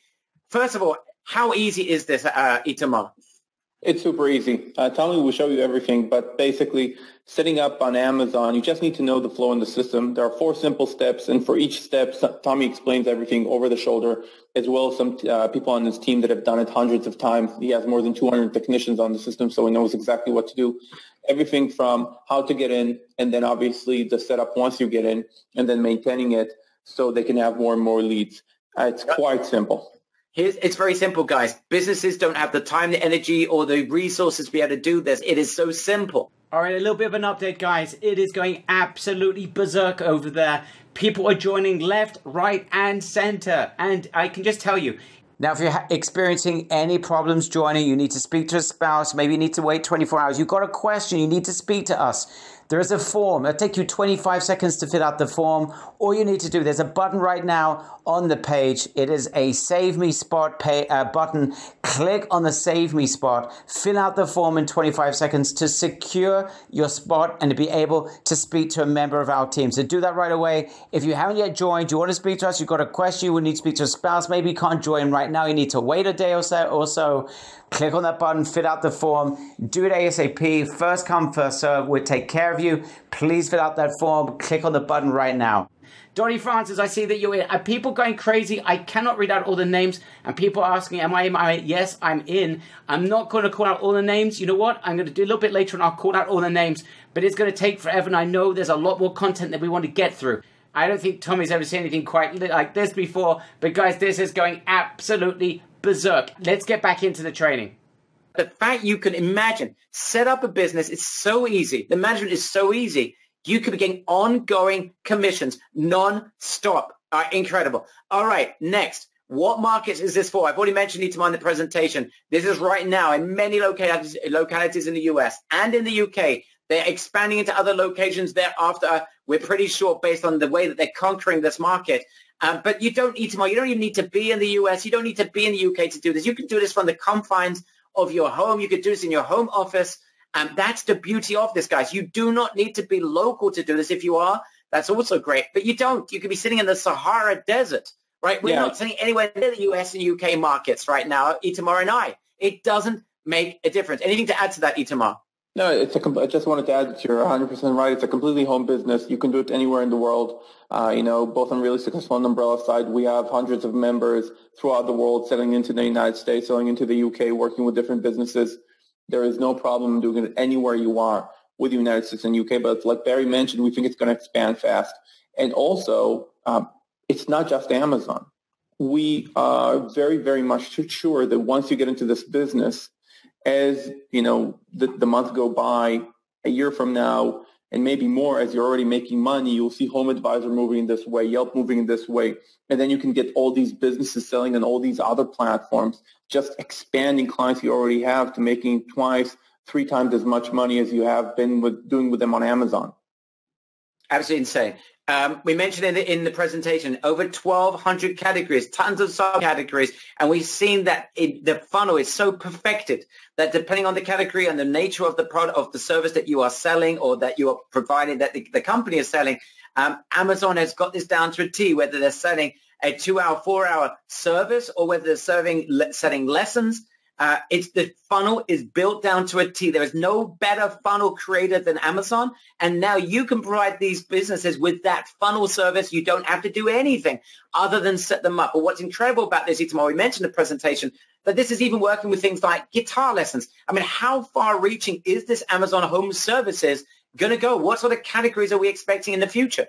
First of all, how easy is this, uh, Itamar? It's super easy. Uh, Tommy will show you everything, but basically setting up on Amazon, you just need to know the flow in the system. There are four simple steps, and for each step, Tommy explains everything over the shoulder, as well as some uh, people on his team that have done it hundreds of times. He has more than 200 technicians on the system, so he knows exactly what to do. Everything from how to get in, and then obviously the setup once you get in, and then maintaining it so they can have more and more leads. Uh, it's quite simple. Here's, it's very simple, guys. Businesses don't have the time, the energy, or the resources to be able to do this. It is so simple. All right, a little bit of an update, guys. It is going absolutely berserk over there. People are joining left, right, and center. And I can just tell you, now, if you're experiencing any problems joining, you need to speak to a spouse, maybe you need to wait 24 hours, you've got a question, you need to speak to us. There is a form. It'll take you 25 seconds to fill out the form. All you need to do, there's a button right now on the page. It is a Save Me Spot pay, uh, button. Click on the Save Me spot, fill out the form in 25 seconds to secure your spot and to be able to speak to a member of our team. So do that right away. If you haven't yet joined, you want to speak to us, you've got a question, you would need to speak to a spouse, maybe you can't join right now, you need to wait a day or so, or so. Click on that button, fill out the form, do it ASAP. First come, first serve. We'll take care of you. Please fill out that form. Click on the button right now. Donnie Francis, I see that you're in. Are people going crazy? I cannot read out all the names, and people are asking, "Am I in?" I, yes, I'm in. I'm not going to call out all the names. You know what? I'm going to do a little bit later, and I'll call out all the names. But it's going to take forever, and I know there's a lot more content that we want to get through. I don't think Tommy's ever seen anything quite like this before. But guys, this is going absolutely berserk. Let's get back into the training. The fact you can imagine set up a business, it's so easy. The management is so easy you could be getting ongoing commissions non-stop. Incredible. All right, next. What markets is this for? I've already mentioned it in the presentation. This is right now in many localities, localities in the US and in the UK. They're expanding into other locations thereafter. We're pretty sure based on the way that they're conquering this market. Um, but you don't need to, you don't even need to be in the US. You don't need to be in the UK to do this. You can do this from the confines of your home. You could do this in your home office. And that's the beauty of this, guys. You do not need to be local to do this. If you are, that's also great. But you don't. You could be sitting in the Sahara Desert, right? We're yeah. not sitting anywhere near the US and UK markets right now, Itamar and I. It doesn't make a difference. Anything to add to that, Itamar? No, it's a. I just wanted to add that you're 100% right. It's a completely home business. You can do it anywhere in the world. Uh, you know, both on really successful the umbrella side, we have hundreds of members throughout the world selling into the United States, selling into the UK, working with different businesses. There is no problem doing it anywhere you are with the United States and UK. But like Barry mentioned, we think it's going to expand fast. And also, um, it's not just Amazon. We are very, very much sure that once you get into this business, as you know, the, the months go by, a year from now, and maybe more as you're already making money, you'll see Home Advisor moving in this way, Yelp moving in this way, and then you can get all these businesses selling on all these other platforms, just expanding clients you already have to making twice, three times as much money as you have been with doing with them on Amazon. Absolutely insane. Um, we mentioned in the, in the presentation over 1,200 categories, tons of subcategories, and we've seen that it, the funnel is so perfected that depending on the category and the nature of the product of the service that you are selling or that you are providing, that the, the company is selling, um, Amazon has got this down to a T. Whether they're selling a two-hour, four-hour service or whether they're serving selling lessons uh, it's the funnel is built down to a T. There is no better funnel creator than Amazon. And now you can provide these businesses with that funnel service. You don't have to do anything other than set them up. But what's incredible about this, Itamar, we mentioned the presentation, that this is even working with things like guitar lessons. I mean, how far reaching is this Amazon Home Services going to go? What sort of categories are we expecting in the future?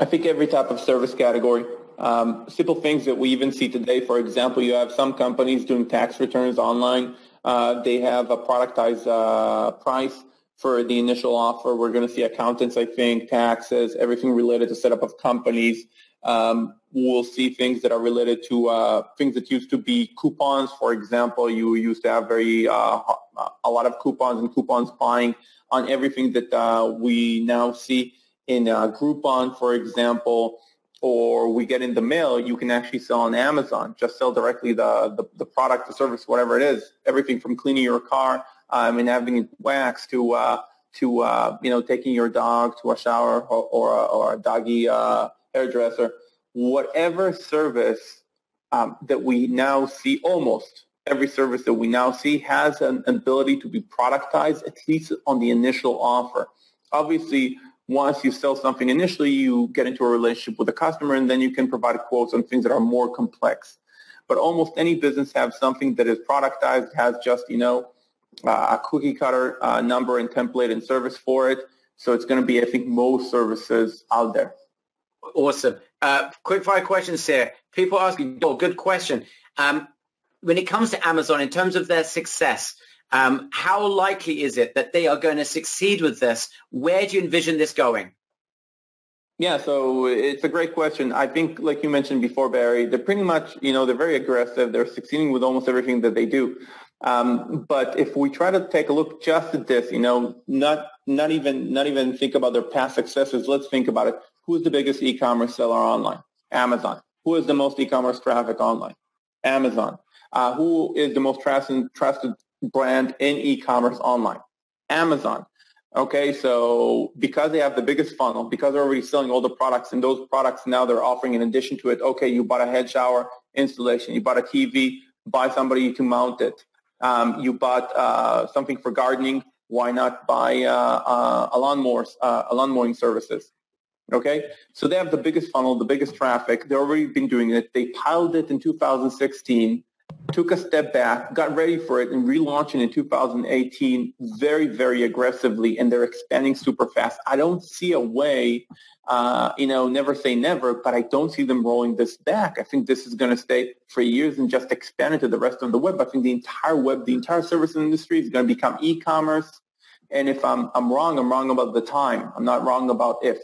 I think every type of service category. Um, simple things that we even see today, for example, you have some companies doing tax returns online. Uh, they have a productized uh, price for the initial offer. We're going to see accountants, I think, taxes, everything related to setup of companies. Um, we'll see things that are related to uh, things that used to be coupons. For example, you used to have very uh, a lot of coupons and coupons buying on everything that uh, we now see in uh, Groupon, for example or we get in the mail, you can actually sell on Amazon. Just sell directly the, the, the product, the service, whatever it is. Everything from cleaning your car um, and having it waxed to uh, to uh, you know taking your dog to a shower or or, a, or a doggy uh, hairdresser. Whatever service um, that we now see, almost every service that we now see has an ability to be productized at least on the initial offer. Obviously, once you sell something initially, you get into a relationship with the customer and then you can provide quotes on things that are more complex. But almost any business has something that is productized, has just, you know, uh, a cookie cutter uh, number and template and service for it. So it's going to be, I think, most services out there. Awesome. Uh, quick fire questions here. People asking, oh, good question. Um, when it comes to Amazon, in terms of their success, um, how likely is it that they are going to succeed with this? Where do you envision this going? Yeah, so it's a great question. I think, like you mentioned before, Barry, they're pretty much, you know, they're very aggressive. They're succeeding with almost everything that they do. Um, but if we try to take a look just at this, you know, not not even not even think about their past successes. Let's think about it. Who's the biggest e-commerce seller online? Amazon. Who is the most e-commerce traffic online? Amazon. Uh, who is the most trusted, trusted brand in e-commerce online? Amazon. Okay, so because they have the biggest funnel, because they're already selling all the products, and those products now they're offering in addition to it, okay, you bought a head shower installation, you bought a TV, buy somebody to mount it. Um, you bought uh, something for gardening, why not buy uh, uh, a lawnmower, uh, a lawn mowing services? Okay, so they have the biggest funnel, the biggest traffic. They've already been doing it. They piled it in 2016, took a step back, got ready for it, and relaunched it in 2018 very, very aggressively, and they're expanding super fast. I don't see a way, uh, you know, never say never, but I don't see them rolling this back. I think this is going to stay for years and just expand into the rest of the web. I think the entire web, the entire service industry is going to become e-commerce. And if I'm, I'm wrong, I'm wrong about the time. I'm not wrong about if.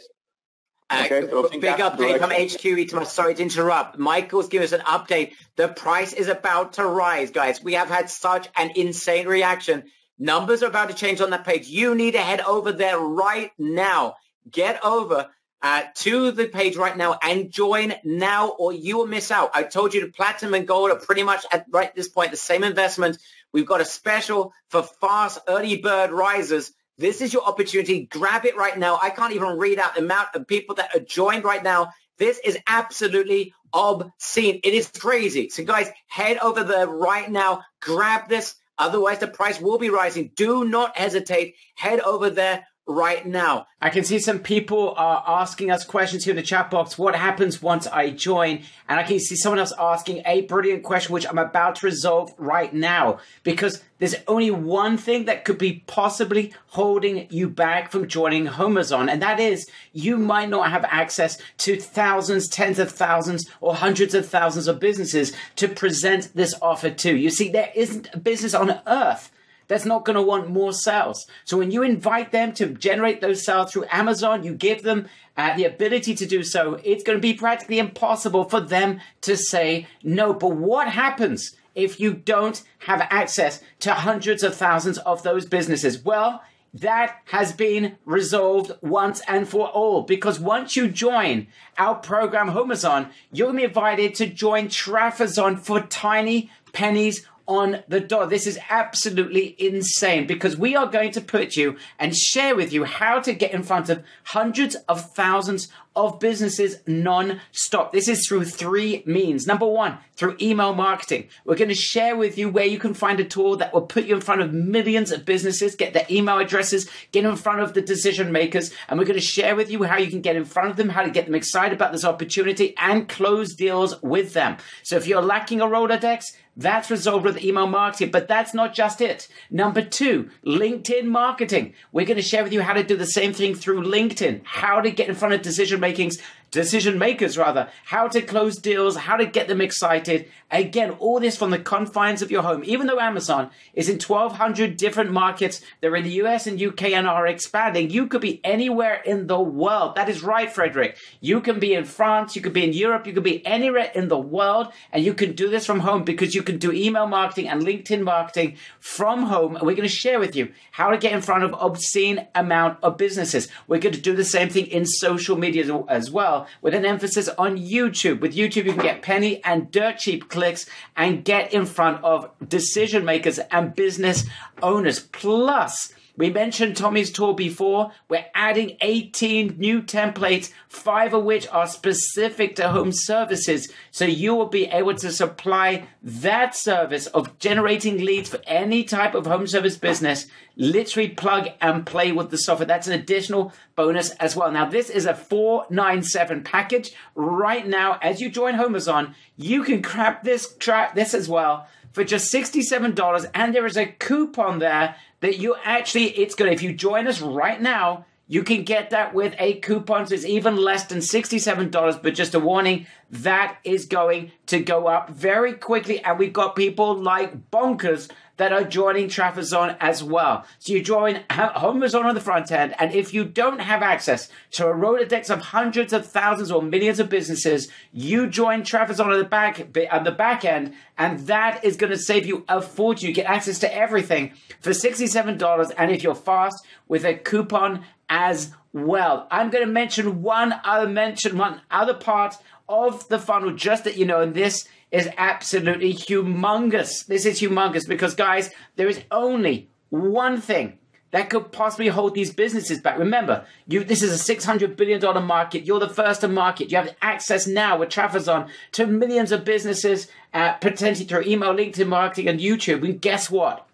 Okay, so big update from HQ Sorry to interrupt. Michael's giving us an update. The price is about to rise, guys. We have had such an insane reaction. Numbers are about to change on that page. You need to head over there right now. Get over uh, to the page right now and join now or you will miss out. I told you the platinum and gold are pretty much at right this point the same investment. We've got a special for fast early bird risers this is your opportunity. Grab it right now. I can't even read out the amount of people that are joined right now. This is absolutely obscene. It is crazy. So guys, head over there right now. Grab this. Otherwise, the price will be rising. Do not hesitate. Head over there right now. I can see some people are asking us questions here in the chat box. What happens once I join? And I can see someone else asking a brilliant question, which I'm about to resolve right now, because there's only one thing that could be possibly holding you back from joining HomeZon, and that is you might not have access to thousands, tens of thousands, or hundreds of thousands of businesses to present this offer to. You see, there isn't a business on earth that's not going to want more sales. So when you invite them to generate those sales through Amazon, you give them uh, the ability to do so. It's going to be practically impossible for them to say no. But what happens if you don't have access to hundreds of thousands of those businesses? Well, that has been resolved once and for all because once you join our program HomeZon, you're going to be invited to join Trafazon for tiny pennies on the dot. This is absolutely insane because we are going to put you and share with you how to get in front of hundreds of thousands of businesses non-stop. This is through three means. Number one, through email marketing. We're going to share with you where you can find a tool that will put you in front of millions of businesses, get their email addresses, get in front of the decision makers, and we're going to share with you how you can get in front of them, how to get them excited about this opportunity and close deals with them. So if you're lacking a Rolodex, that's resolved with email marketing, but that's not just it. Number two, LinkedIn marketing. We're going to share with you how to do the same thing through LinkedIn, how to get in front of decision makings decision makers rather, how to close deals, how to get them excited. Again, all this from the confines of your home. Even though Amazon is in 1200 different markets, they're in the US and UK and are expanding. You could be anywhere in the world. That is right, Frederick. You can be in France, you could be in Europe, you could be anywhere in the world, and you can do this from home because you can do email marketing and LinkedIn marketing from home. And we're going to share with you how to get in front of obscene amount of businesses. We're going to do the same thing in social media as well with an emphasis on YouTube. With YouTube, you can get penny and dirt cheap clicks and get in front of decision makers and business owners. Plus, we mentioned Tommy's tool before. We're adding 18 new templates, five of which are specific to home services. So you will be able to supply that service of generating leads for any type of home service business. Literally plug and play with the software. That's an additional bonus as well. Now, this is a 497 package. Right now, as you join HomeZon, you can grab this, track, this as well for just $67. And there is a coupon there that you actually, it's good. If you join us right now, you can get that with a coupon. So it's even less than $67. But just a warning, that is going to go up very quickly. And we've got people like Bonkers that are joining Traffic as well. So you join HomeZon on the front end, and if you don't have access to a Rolodex of hundreds of thousands or millions of businesses, you join Traffic on the back at the back end, and that is going to save you a fortune. You get access to everything for $67, and if you're fast, with a coupon as well. I'm going to mention one other mention, one other part of the funnel, just that you know, and this is absolutely humongous. This is humongous because, guys, there is only one thing that could possibly hold these businesses back. Remember, you this is a $600 billion market. You're the first to market. You have access now with Trafazon to millions of businesses, uh, potentially through email, LinkedIn marketing, and YouTube. And guess what?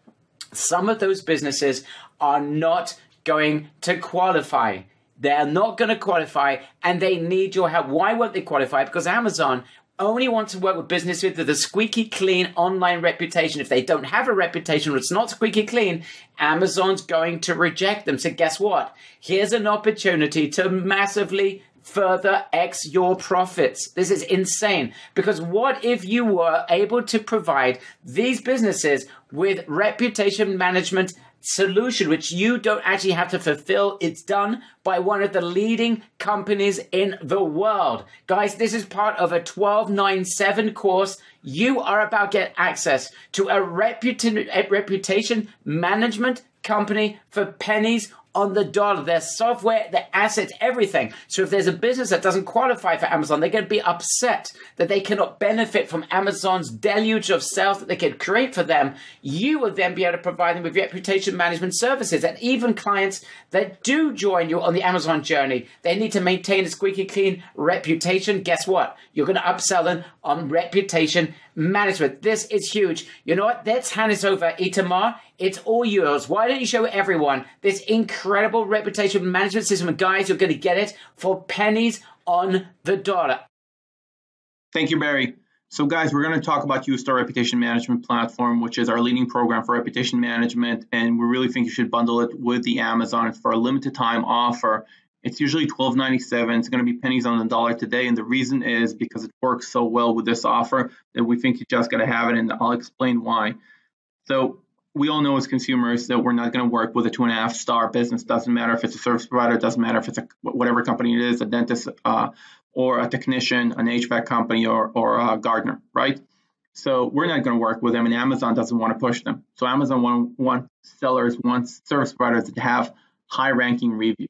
Some of those businesses are not going to qualify. They're not going to qualify and they need your help. Why won't they qualify? Because Amazon only want to work with businesses with a squeaky clean online reputation. If they don't have a reputation or it's not squeaky clean, Amazon's going to reject them. So guess what? Here's an opportunity to massively further X your profits. This is insane. Because what if you were able to provide these businesses with reputation management solution, which you don't actually have to fulfill. It's done by one of the leading companies in the world. Guys, this is part of a 1297 course. You are about to get access to a reputation management company for pennies on the dollar. Their software, their assets, everything. So if there's a business that doesn't qualify for Amazon, they're going to be upset that they cannot benefit from Amazon's deluge of sales that they can create for them. You will then be able to provide them with reputation management services. And even clients that do join you on the Amazon journey, they need to maintain a squeaky clean reputation. Guess what? You're going to upsell them on reputation management. This is huge. You know what? Let's hand this over, Itamar. It's all yours. Why don't you show everyone this incredible reputation management system? And guys, you're going to get it for pennies on the dollar. Thank you, Barry. So, guys, we're going to talk about Ustar Reputation Management Platform, which is our leading program for reputation management. And we really think you should bundle it with the Amazon. It's for a limited time offer. It's usually $12.97. It's going to be pennies on the dollar today. And the reason is because it works so well with this offer that we think you just got to have it. And I'll explain why. So we all know as consumers that we're not going to work with a two and a half star business. Doesn't matter if it's a service provider. Doesn't matter if it's a whatever company it is, a dentist uh, or a technician, an HVAC company or or a gardener, right? So we're not going to work with them, and Amazon doesn't want to push them. So Amazon want, want sellers, wants service providers to have high ranking reviews.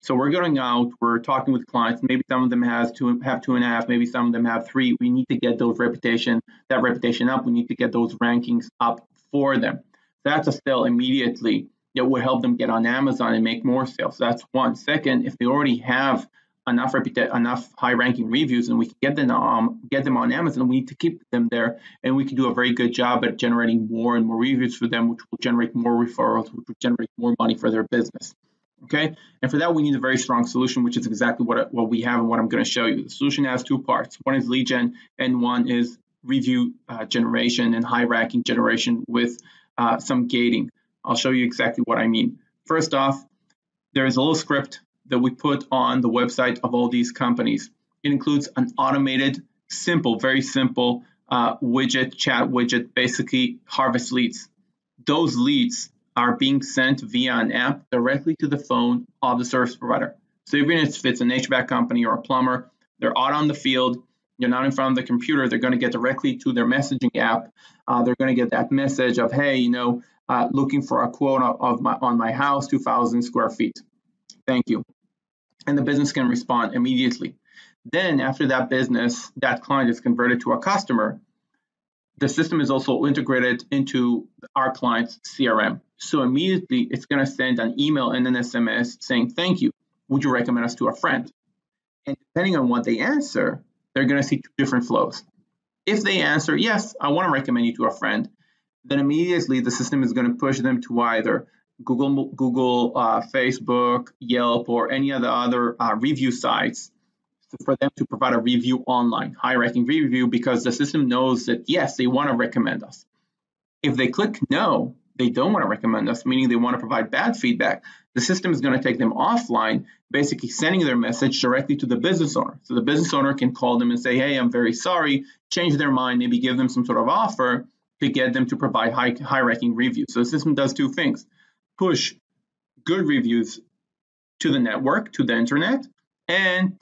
So we're going out, we're talking with clients. Maybe some of them has two have two and a half, maybe some of them have three. We need to get those reputation, that reputation up. We need to get those rankings up for them. That's a sale immediately that would help them get on Amazon and make more sales. That's one. Second, if they already have enough reputa- enough high ranking reviews and we can get them um, get them on Amazon, we need to keep them there and we can do a very good job at generating more and more reviews for them, which will generate more referrals, which will generate more money for their business. Okay, and for that we need a very strong solution, which is exactly what what we have and what I'm going to show you. The solution has two parts. One is lead gen, and one is review uh, generation and high ranking generation with uh, some gating. I'll show you exactly what I mean. First off, there is a little script that we put on the website of all these companies. It includes an automated, simple, very simple uh, widget, chat widget, basically harvest leads. Those leads are being sent via an app directly to the phone of the service provider. So even if it's an HVAC company or a plumber, they're out on the field, you're not in front of the computer, they're going to get directly to their messaging app. Uh, they're going to get that message of, hey, you know, uh, looking for a quote of my on my house, 2,000 square feet. Thank you. And the business can respond immediately. Then after that business, that client is converted to a customer, the system is also integrated into our client's CRM. So immediately it's going to send an email and an SMS saying, Thank you. Would you recommend us to a friend? And depending on what they answer, they're going to see two different flows. If they answer, Yes, I want to recommend you to a friend, then immediately the system is going to push them to either Google, Google, uh, Facebook, Yelp, or any of the other uh, review sites for them to provide a review online, high ranking review, because the system knows that yes, they want to recommend us. If they click no, they don't want to recommend us, meaning they want to provide bad feedback, the system is going to take them offline, basically sending their message directly to the business owner. So the business owner can call them and say, hey, I'm very sorry, change their mind, maybe give them some sort of offer, to get them to provide high, high ranking reviews. So the system does two things push good reviews to the network, to the internet, and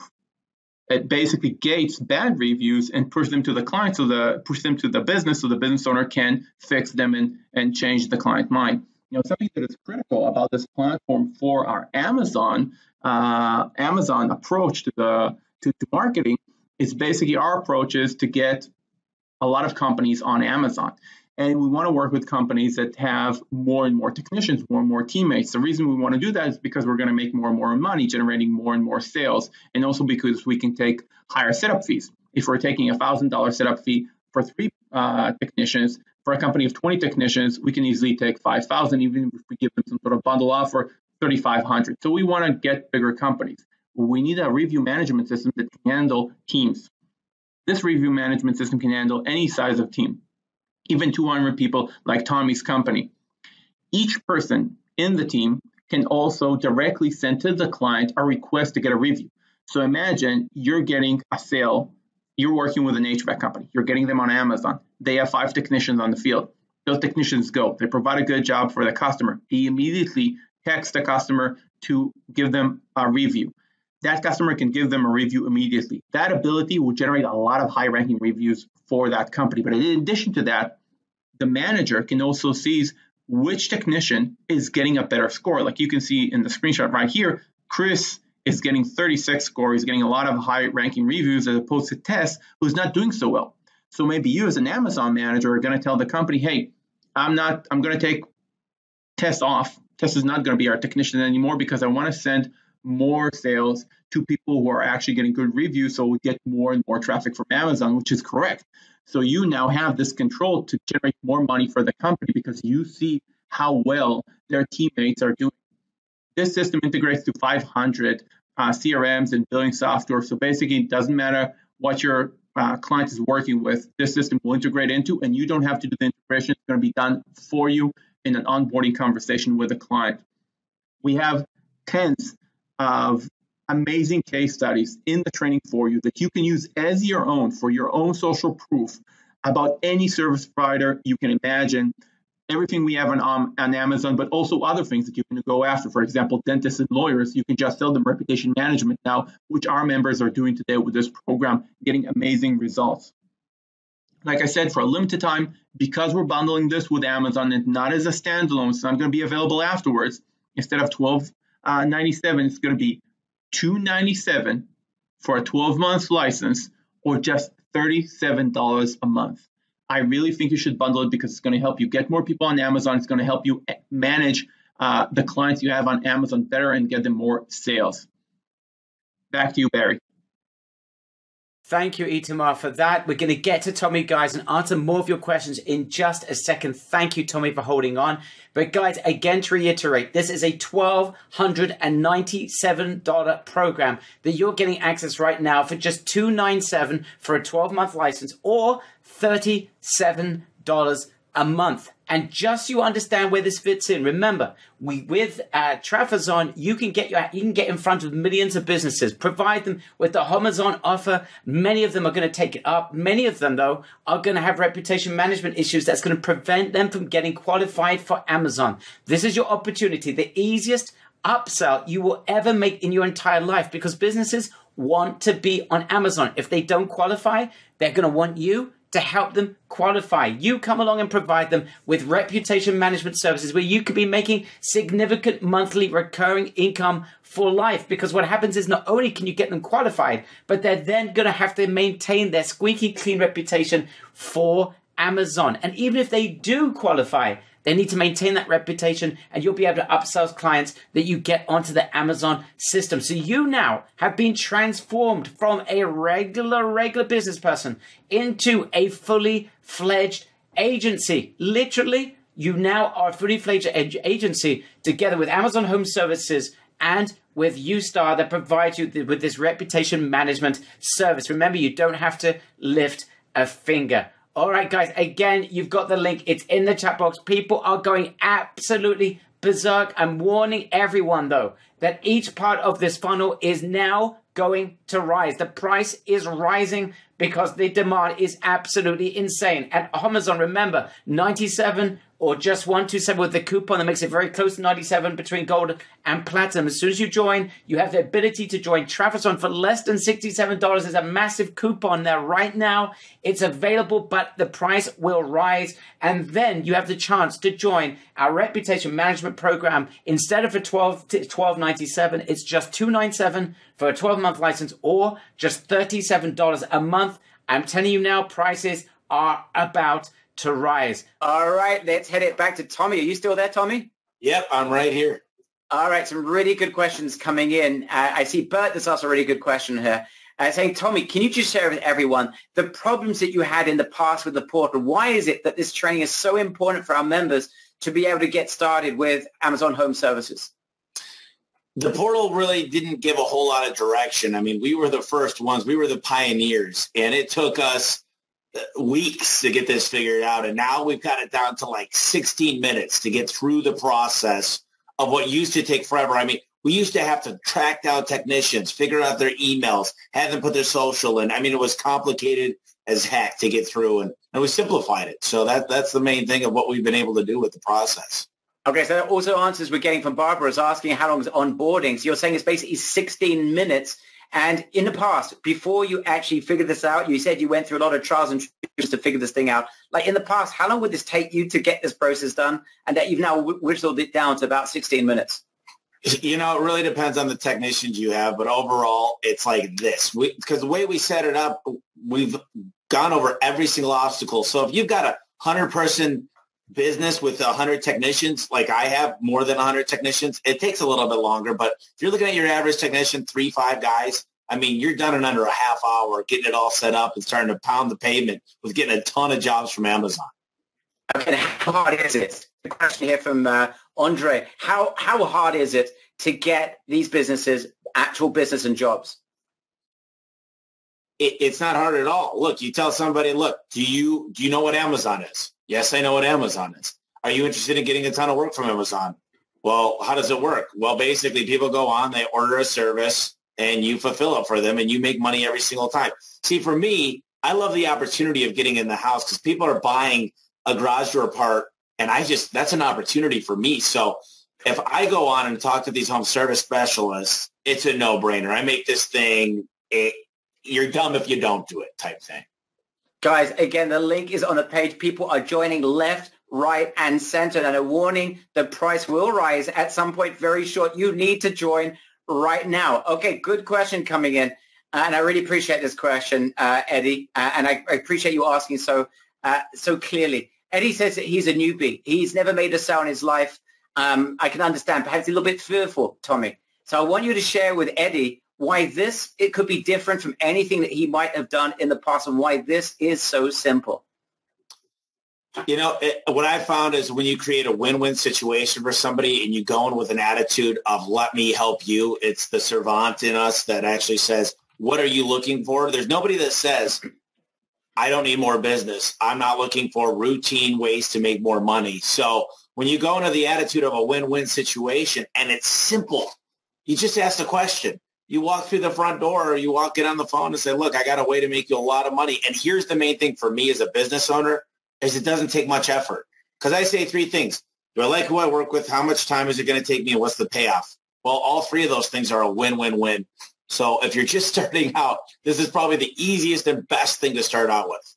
it basically gates bad reviews and push them to the client so the push them to the business so the business owner can fix them and, and change the client mind. You know, something that is critical about this platform for our Amazon uh, Amazon approach to the to, to marketing is basically our approach is to get a lot of companies on Amazon. And we want to work with companies that have more and more technicians, more and more teammates. The reason we want to do that is because we're going to make more and more money, generating more and more sales, and also because we can take higher setup fees. If we're taking a thousand dollar setup fee for three uh, technicians, for a company of 20 technicians, we can easily take 5,000, even if we give them some sort of bundle offer, 3,500. So we want to get bigger companies. We need a review management system that can handle teams. This review management system can handle any size of team even 200 people like Tommy's company. Each person in the team can also directly send to the client a request to get a review. So imagine you're getting a sale, you're working with an HVAC company, you're getting them on Amazon. They have five technicians on the field. Those technicians go, they provide a good job for the customer. He immediately texts the customer to give them a review. That customer can give them a review immediately. That ability will generate a lot of high ranking reviews for that company. But in addition to that, the manager can also see which technician is getting a better score. Like you can see in the screenshot right here, Chris is getting 36 score. He's getting a lot of high ranking reviews as opposed to Tess, who's not doing so well. So maybe you as an Amazon manager are going to tell the company, hey, I'm not, I'm going to take Tess off. Tess is not going to be our technician anymore because I want to send more sales to people who are actually getting good reviews so we get more and more traffic from Amazon, which is correct. So you now have this control to generate more money for the company because you see how well their teammates are doing. This system integrates to 500 uh, CRMs and billing software. So basically, it doesn't matter what your uh, client is working with, this system will integrate into, and you don't have to do the integration. It's going to be done for you in an onboarding conversation with a client. We have tens of amazing case studies in the training for you that you can use as your own for your own social proof about any service provider you can imagine. Everything we have on, um, on Amazon, but also other things that you can go after. For example, dentists and lawyers, you can just sell them reputation management now, which our members are doing today with this program, getting amazing results. Like I said, for a limited time, because we're bundling this with Amazon and not as a standalone, it's not going to be available afterwards. Instead of 12 uh, 97 it's going to be 297 for a 12 month license or just $37 a month. I really think you should bundle it because it's going to help you get more people on Amazon. It's going to help you eh, manage uh, the clients you have on Amazon better and get them more sales. Back to you, Barry. Thank you, Itamar, for that. We're going to get to Tommy, guys, and answer more of your questions in just a second. Thank you, Tommy, for holding on. But, guys, again, to reiterate, this is a $1,297 program that you're getting access right now for just $297 for a 12 month license or $37 a month. And just so you understand where this fits in, remember, we with uh, Trafazon, you can get you, you can get in front of millions of businesses, provide them with the HomeZon offer. Many of them are going to take it up. Many of them, though, are going to have reputation management issues that's going to prevent them from getting qualified for Amazon. This is your opportunity, the easiest upsell you will ever make in your entire life because businesses want to be on Amazon. If they don't qualify, they're going to want you to help them qualify. You come along and provide them with reputation management services where you could be making significant monthly recurring income for life. Because what happens is not only can you get them qualified, but they're then going to have to maintain their squeaky clean reputation for Amazon. And even if they do qualify, they need to maintain that reputation and you'll be able to upsell clients that you get onto the Amazon system. So you now have been transformed from a regular, regular business person into a fully fledged agency. Literally, you now are a fully fledged agency together with Amazon Home Services and with Ustar that provides you with this reputation management service. Remember, you don't have to lift a finger. All right, guys, again, you've got the link. It's in the chat box. People are going absolutely berserk. I'm warning everyone, though, that each part of this funnel is now going to rise. The price is rising because the demand is absolutely insane. At HomeZon, remember, 97 or just 127 with the coupon that makes it very close to 97 between gold and platinum. As soon as you join, you have the ability to join Trafazon for less than $67. There's a massive coupon there right now. It's available, but the price will rise. And then you have the chance to join our reputation management program. Instead of for 12, 1297, it's just 297 for a 12 month license or just $37 a month. I'm telling you now, prices are about to rise. All right, let's head it back to Tommy. Are you still there, Tommy? Yep, I'm right here. All right, some really good questions coming in. Uh, I see Bert has asked a really good question here. Uh, saying, Tommy, can you just share with everyone the problems that you had in the past with the portal? Why is it that this training is so important for our members to be able to get started with Amazon Home Services? The portal really didn't give a whole lot of direction. I mean, we were the first ones. We were the pioneers, and it took us weeks to get this figured out. And now we've got it down to like 16 minutes to get through the process of what used to take forever. I mean, we used to have to track down technicians, figure out their emails, have them put their social in. I mean, it was complicated as heck to get through and, and we simplified it. So that that's the main thing of what we've been able to do with the process. Okay, so that also answers we're getting from Barbara is asking how long is onboarding. So you're saying it's basically 16 minutes and in the past, before you actually figured this out, you said you went through a lot of trials and tribulations to figure this thing out. Like in the past, how long would this take you to get this process done? And that you've now whittled it down to about 16 minutes? You know, it really depends on the technicians you have, but overall, it's like this. Because the way we set it up, we've gone over every single obstacle. So if you've got a hundred person business with 100 technicians like I have more than 100 technicians, it takes a little bit longer. But if you're looking at your average technician, three, five guys, I mean, you're done in under a half hour getting it all set up and starting to pound the pavement with getting a ton of jobs from Amazon. Okay, how hard is it? The question here from uh, Andre. How, how hard is it to get these businesses actual business and jobs? It, it's not hard at all. Look, you tell somebody, look, do you do you know what Amazon is? Yes, I know what Amazon is. Are you interested in getting a ton of work from Amazon? Well, how does it work? Well, basically people go on, they order a service and you fulfill it for them and you make money every single time. See, for me, I love the opportunity of getting in the house because people are buying a garage door part and I just, that's an opportunity for me. So if I go on and talk to these home service specialists, it's a no brainer. I make this thing, it, you're dumb if you don't do it type thing. Guys, again, the link is on the page. People are joining left, right, and center. And a warning, the price will rise at some point very short. You need to join right now. Okay, good question coming in. Uh, and I really appreciate this question, uh, Eddie. Uh, and I, I, appreciate you asking so uh, so clearly. Eddie says that he's a newbie. He's never made a sale in his life. Um, I can understand, perhaps a little bit fearful, Tommy. So I want you to share with Eddie why this it could be different from anything that he might have done in the past and why this is so simple. You know it, what i found is when you create a win-win situation for somebody and you go in with an attitude of let me help you it's the servant in us that actually says what are you looking for? There's nobody that says i don't need more business. I'm not looking for routine ways to make more money. So when you go into the attitude of a win-win situation and it's simple you just ask the question you walk through the front door or you walk in on the phone and say, look, I got a way to make you a lot of money. And here's the main thing for me as a business owner is it doesn't take much effort. Because I say three things. Do I like who I work with? How much time is it going to take me? And what's the payoff? Well, all three of those things are a win-win-win. So if you're just [LAUGHS] starting out, this is probably the easiest and best thing to start out with.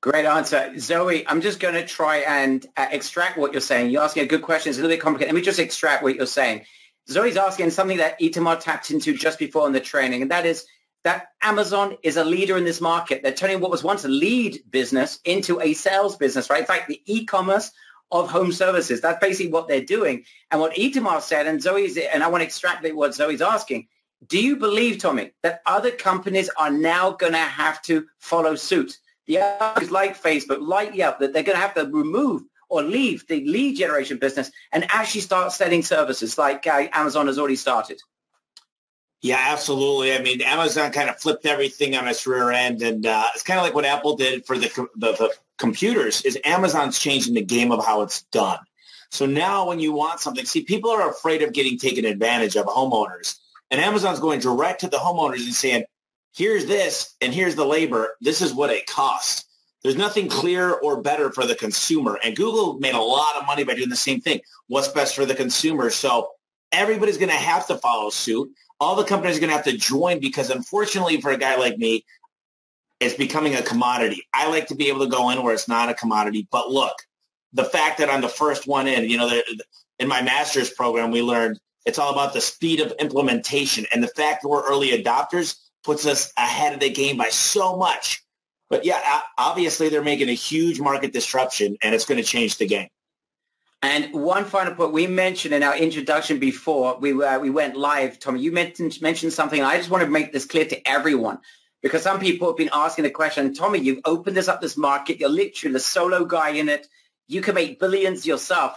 Great answer. Zoe, I'm just going to try and uh, extract what you're saying. You're asking a good question. It's a little bit complicated. Let me just extract what you're saying. Zoe's asking something that Itamar tapped into just before in the training, and that is that Amazon is a leader in this market. They're turning what was once a lead business into a sales business, right? In fact, the e-commerce of home services. That's basically what they're doing. And what Itamar said, and Zoe's, and I want to extrapolate what Zoe's asking. Do you believe, Tommy, that other companies are now going to have to follow suit? The others like Facebook, like Yelp, that they're going to have to remove or leave the lead generation business and actually start selling services like uh, Amazon has already started? Yeah, absolutely. I mean, Amazon kind of flipped everything on its rear end, and uh, it's kind of like what Apple did for the, the, the computers. Is Amazon's changing the game of how it's done. So now, when you want something, see, people are afraid of getting taken advantage of homeowners, And Amazon's going direct to the homeowners and saying, here's this and here's the labor. This is what it costs. There's nothing clear or better for the consumer. And Google made a lot of money by doing the same thing. What's best for the consumer? So everybody's going to have to follow suit. All the companies are going to have to join because unfortunately for a guy like me, it's becoming a commodity. I like to be able to go in where it's not a commodity. But look, the fact that I'm the first one in, you know, in my master's program, we learned it's all about the speed of implementation. And the fact that we're early adopters puts us ahead of the game by so much. But yeah, obviously they're making a huge market disruption and it's going to change the game. And one final point we mentioned in our introduction before we were, we went live, Tommy, you mentioned, mentioned something. I just want to make this clear to everyone because some people have been asking the question, Tommy, you've opened this up, this market. You're literally the solo guy in it. You can make billions yourself.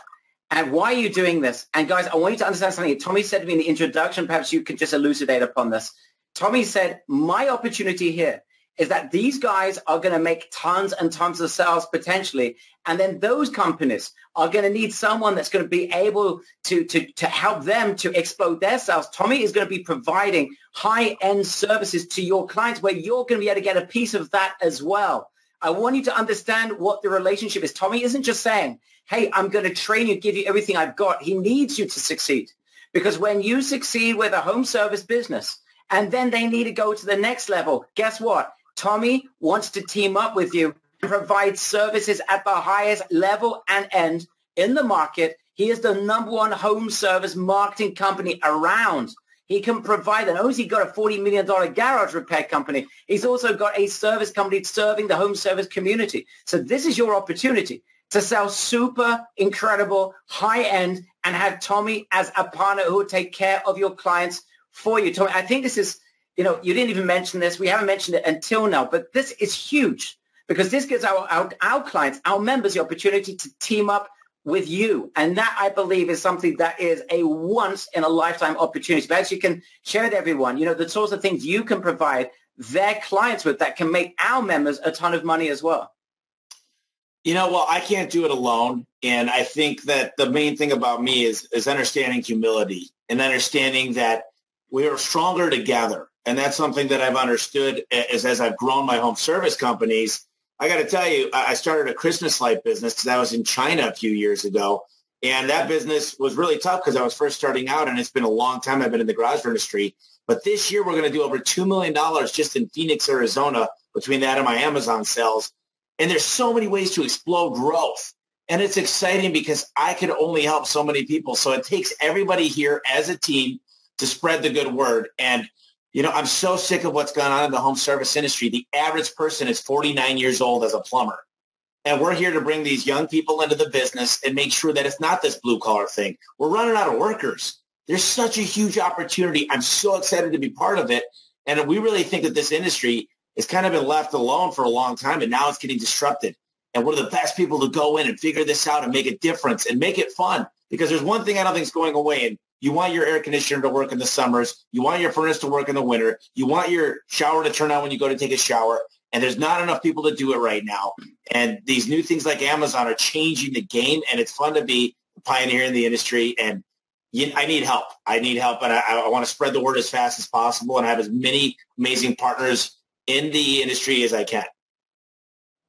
And why are you doing this? And guys, I want you to understand something. Tommy said to me in the introduction, perhaps you could just elucidate upon this. Tommy said, my opportunity here is that these guys are going to make tons and tons of sales potentially. And then those companies are going to need someone that's going to be able to, to, to help them to explode their sales. Tommy is going to be providing high-end services to your clients where you're going to be able to get a piece of that as well. I want you to understand what the relationship is. Tommy isn't just saying, hey, I'm going to train you, give you everything I've got. He needs you to succeed. Because when you succeed with a home service business and then they need to go to the next level, guess what? Tommy wants to team up with you provide services at the highest level and end in the market. He is the number one home service marketing company around. He can provide, and only he got a $40 million garage repair company. He's also got a service company serving the home service community. So this is your opportunity to sell super incredible high end and have Tommy as a partner who will take care of your clients for you. Tommy, I think this is you know, you didn't even mention this. We haven't mentioned it until now, but this is huge because this gives our, our, our clients, our members, the opportunity to team up with you. And that, I believe, is something that is a once in a lifetime opportunity. But as you can share with everyone, you know, the sorts of things you can provide their clients with that can make our members a ton of money as well. You know, well, I can't do it alone. And I think that the main thing about me is, is understanding humility and understanding that we are stronger together. And that's something that I've understood as, as I've grown my home service companies. I got to tell you, I started a Christmas light business because I was in China a few years ago. And that business was really tough because I was first starting out and it's been a long time I've been in the garage industry. But this year we're going to do over $2 million just in Phoenix, Arizona between that and my Amazon sales. And there's so many ways to explode growth. And it's exciting because I can only help so many people. So it takes everybody here as a team to spread the good word. And you know, I'm so sick of what's going on in the home service industry. The average person is 49 years old as a plumber. And we're here to bring these young people into the business and make sure that it's not this blue collar thing. We're running out of workers. There's such a huge opportunity. I'm so excited to be part of it. And we really think that this industry has kind of been left alone for a long time and now it's getting disrupted. And we're the best people to go in and figure this out and make a difference and make it fun. Because there's one thing I don't think is going away, and you want your air conditioner to work in the summers. You want your furnace to work in the winter. You want your shower to turn on when you go to take a shower. And there's not enough people to do it right now. And these new things like Amazon are changing the game. And it's fun to be a pioneer in the industry. And you, I need help. I need help. And I, I want to spread the word as fast as possible and have as many amazing partners in the industry as I can.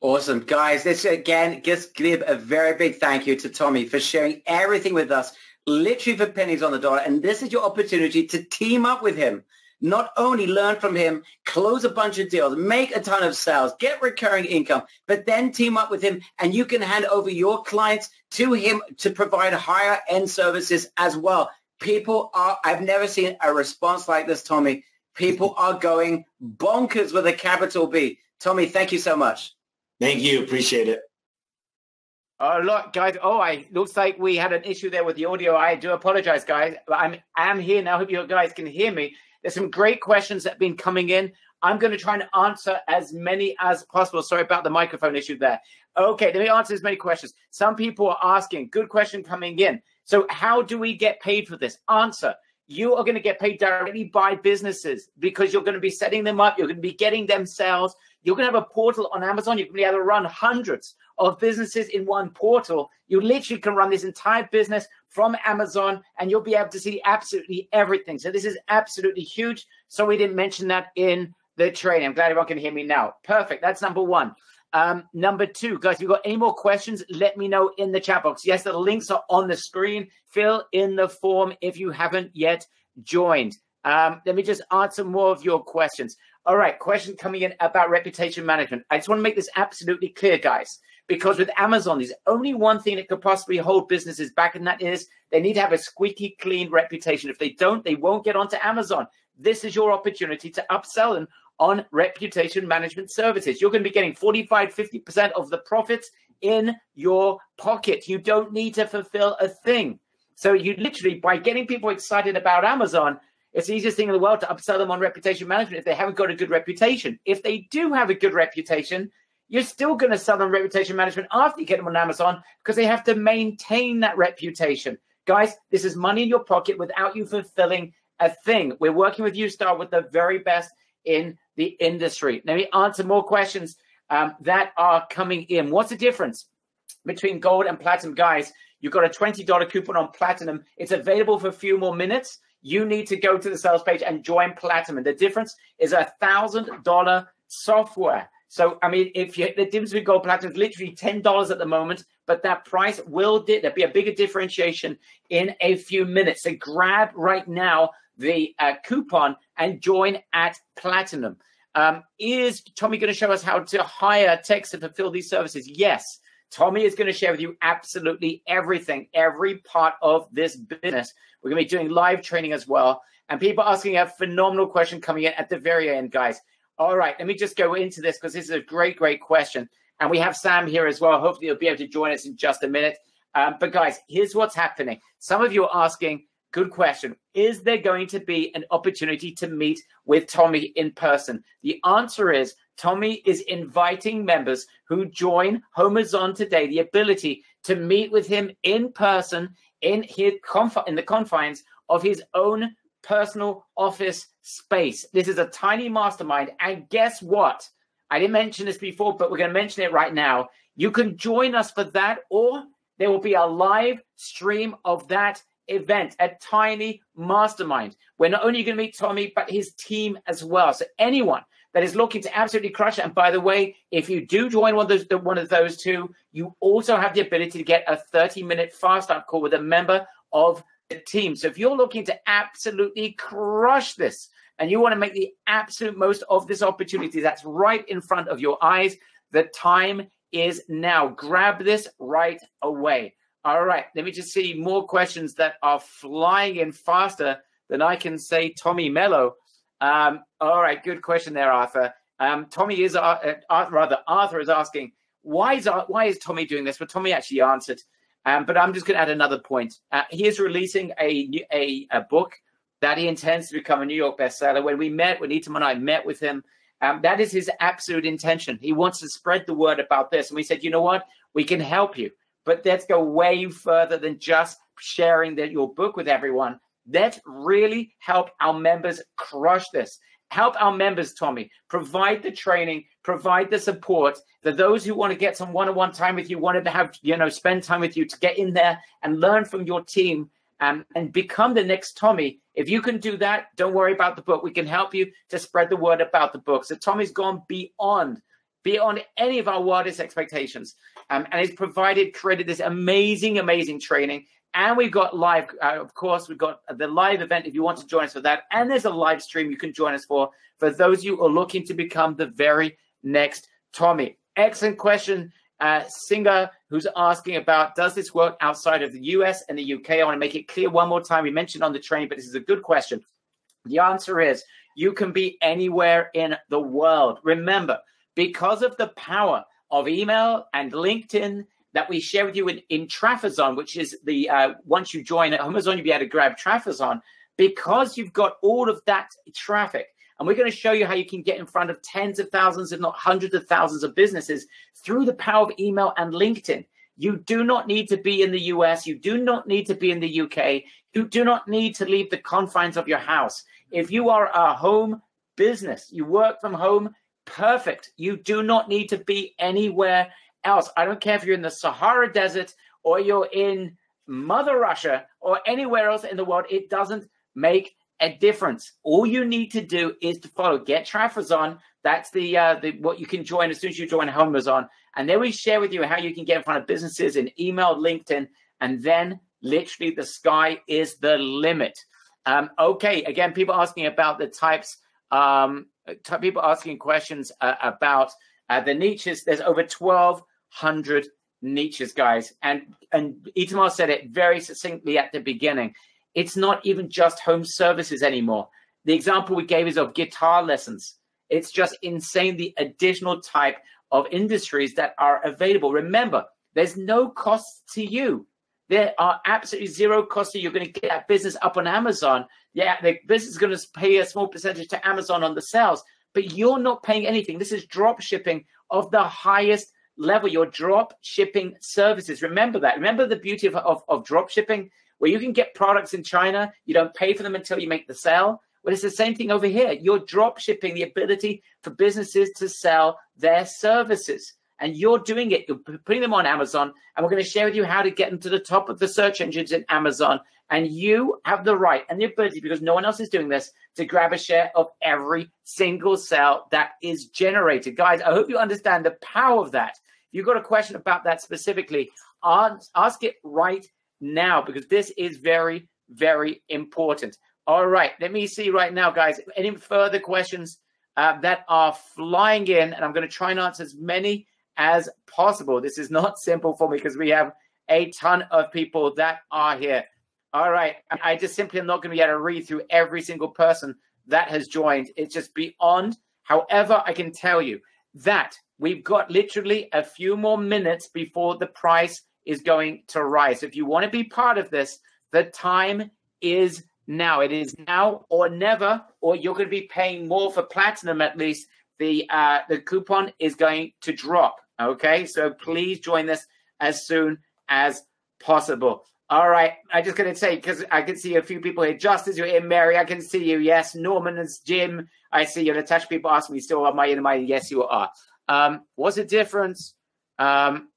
Awesome. Guys, this again, just give a very big thank you to Tommy for sharing everything with us literally for pennies on the dollar. And this is your opportunity to team up with him. Not only learn from him, close a bunch of deals, make a ton of sales, get recurring income, but then team up with him and you can hand over your clients to him to provide higher end services as well. People are, I've never seen a response like this, Tommy. People are going bonkers with a capital B. Tommy, thank you so much. Thank you. Appreciate it. Oh look, guys! Oh, I looks like we had an issue there with the audio. I do apologize, guys. I'm I'm here now. I Hope you guys can hear me. There's some great questions that have been coming in. I'm going to try and answer as many as possible. Sorry about the microphone issue there. Okay, let me answer as many questions. Some people are asking. Good question coming in. So, how do we get paid for this? Answer: you are going to get paid directly by businesses because you're going to be setting them up. You're going to be getting them sales. You're going to have a portal on Amazon. You're going to be able to run hundreds of businesses in one portal. You literally can run this entire business from Amazon and you'll be able to see absolutely everything. So this is absolutely huge. So we didn't mention that in the training. I'm glad everyone can hear me now. Perfect. That's number one. Um, number two, guys, if you've got any more questions, let me know in the chat box. Yes, the links are on the screen. Fill in the form if you haven't yet joined. Um, let me just answer more of your questions. All right, question coming in about reputation management. I just want to make this absolutely clear, guys, because with Amazon, there's only one thing that could possibly hold businesses back, and that is they need to have a squeaky clean reputation. If they don't, they won't get onto Amazon. This is your opportunity to upsell them on reputation management services. You're going to be getting 45, 50% of the profits in your pocket. You don't need to fulfill a thing. So you literally, by getting people excited about Amazon, it's the easiest thing in the world to upsell them on reputation management if they haven't got a good reputation. If they do have a good reputation, you're still going to sell them reputation management after you get them on Amazon because they have to maintain that reputation. Guys, this is money in your pocket without you fulfilling a thing. We're working with Ustar with the very best in the industry. Let me answer more questions um, that are coming in. What's the difference between gold and platinum, guys? You've got a $20 coupon on platinum. It's available for a few more minutes. You need to go to the sales page and join platinum. The difference is a thousand dollar software. So, I mean, if you the difference between gold platinum is literally ten dollars at the moment, but that price will di- there be a bigger differentiation in a few minutes. So, grab right now the uh, coupon and join at platinum. Um, is Tommy going to show us how to hire techs to fulfill these services? Yes. Tommy is going to share with you absolutely everything, every part of this business. We're going to be doing live training as well. And people asking a phenomenal question coming in at the very end, guys. All right, let me just go into this because this is a great, great question. And we have Sam here as well. Hopefully, you'll be able to join us in just a minute. Um, but, guys, here's what's happening. Some of you are asking, Good question. Is there going to be an opportunity to meet with Tommy in person? The answer is Tommy is inviting members who join HomeZon today the ability to meet with him in person in his conf- in the confines of his own personal office space. This is a tiny mastermind, and guess what? I didn't mention this before, but we're going to mention it right now. You can join us for that, or there will be a live stream of that event, a tiny mastermind. We're not only going to meet Tommy, but his team as well. So anyone that is looking to absolutely crush it. And by the way, if you do join one of those, one of those two, you also have the ability to get a 30 minute fast start call with a member of the team. So if you're looking to absolutely crush this and you want to make the absolute most of this opportunity that's right in front of your eyes, the time is now. Grab this right away. All right, let me just see more questions that are flying in faster than I can say Tommy Mello. Um, all right, good question there, Arthur. Um, Tommy is, uh, uh, rather, Arthur is asking, why is, why is Tommy doing this? But Tommy actually answered. Um, but I'm just going to add another point. Uh, he is releasing a, a, a book that he intends to become a New York bestseller. When we met, when Itam and I met with him, um, that is his absolute intention. He wants to spread the word about this. And we said, you know what? We can help you. But let's go way further than just sharing that your book with everyone. Let's really help our members crush this. Help our members, Tommy. Provide the training, provide the support that those who want to get some one-on-one time with you, wanted to have, you know, spend time with you to get in there and learn from your team um, and become the next Tommy. If you can do that, don't worry about the book. We can help you to spread the word about the book. So Tommy's gone beyond, beyond any of our wildest expectations um, and it's provided, created this amazing, amazing training. And we've got live, uh, of course, we've got the live event if you want to join us for that. And there's a live stream you can join us for, for those of you who are looking to become the very next Tommy. Excellent question. Uh, Singer, who's asking about does this work outside of the US and the UK? I want to make it clear one more time. We mentioned on the train, but this is a good question. The answer is you can be anywhere in the world. Remember, because of the power of email and LinkedIn that we share with you in, in Trafazon, which is the uh, once you join at HomeZon, you'll be able to grab Trafazon because you've got all of that traffic. And we're going to show you how you can get in front of tens of thousands, if not hundreds of thousands of businesses through the power of email and LinkedIn. You do not need to be in the US. You do not need to be in the UK. You You do not need to leave the confines of your house. If you are a home business, you work from home, perfect. You do not need to be anywhere else. I don't care if you're in the Sahara Desert or you're in Mother Russia or anywhere else in the world. It doesn't make a difference. All you need to do is to follow Get on. That's the uh, the what you can join as soon as you join HomeZon, and then we share with you how you can get in front of businesses in email, LinkedIn, and then literally the sky is the limit. Um, okay, again, people asking about the types. Um, people asking questions uh, about uh, the niches. There's over twelve hundred niches, guys, and and Itamar said it very succinctly at the beginning. It's not even just home services anymore. The example we gave is of guitar lessons. It's just insane the additional type of industries that are available. Remember, there's no cost to you. There are absolutely zero cost to you. You're going to get that business up on Amazon. Yeah, the business is going to pay a small percentage to Amazon on the sales, but you're not paying anything. This is drop shipping of the highest level. Your drop shipping services. Remember that. Remember the beauty of, of, of drop shipping, where you can get products in China. You don't pay for them until you make the sale. But it's the same thing over here. You're drop shipping the ability for businesses to sell their services. And you're doing it. You're putting them on Amazon. And we're going to share with you how to get them to the top of the search engines in Amazon. And you have the right and the ability, because no one else is doing this, to grab a share of every single sale that is generated. Guys, I hope you understand the power of that. You've got a question about that specifically, ask it right now because this is very, very important. All right, let me see right now, guys. Any further questions uh, that are flying in? And I'm going to try and answer as many as possible. This is not simple for me because we have a ton of people that are here. All right, I just simply am not going to be able to read through every single person that has joined. It's just beyond. However, I can tell you that we've got literally a few more minutes before the price is going to rise. If you want to be part of this, the time is now. It is now or never, or you're going to be paying more for platinum at least. The uh, the coupon is going to drop. Okay, so please join this as soon as possible. All right, I just going to say because I can see a few people here. Justice, you're in. Mary, I can see you. Yes, Norman and Jim, I see you. Natasha, people ask me still, am I in my? Yes, you are. Um, what's the difference? Um,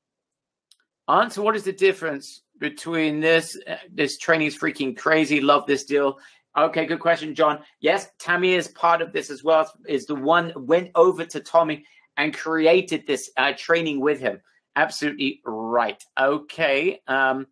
answer. What is the difference between this. Uh, this training is freaking crazy. Love this deal. Okay, good question, John. Yes, Tammy is part of this as well. Is the one went over to Tommy and created this uh, training with him. Absolutely right. Okay. Um,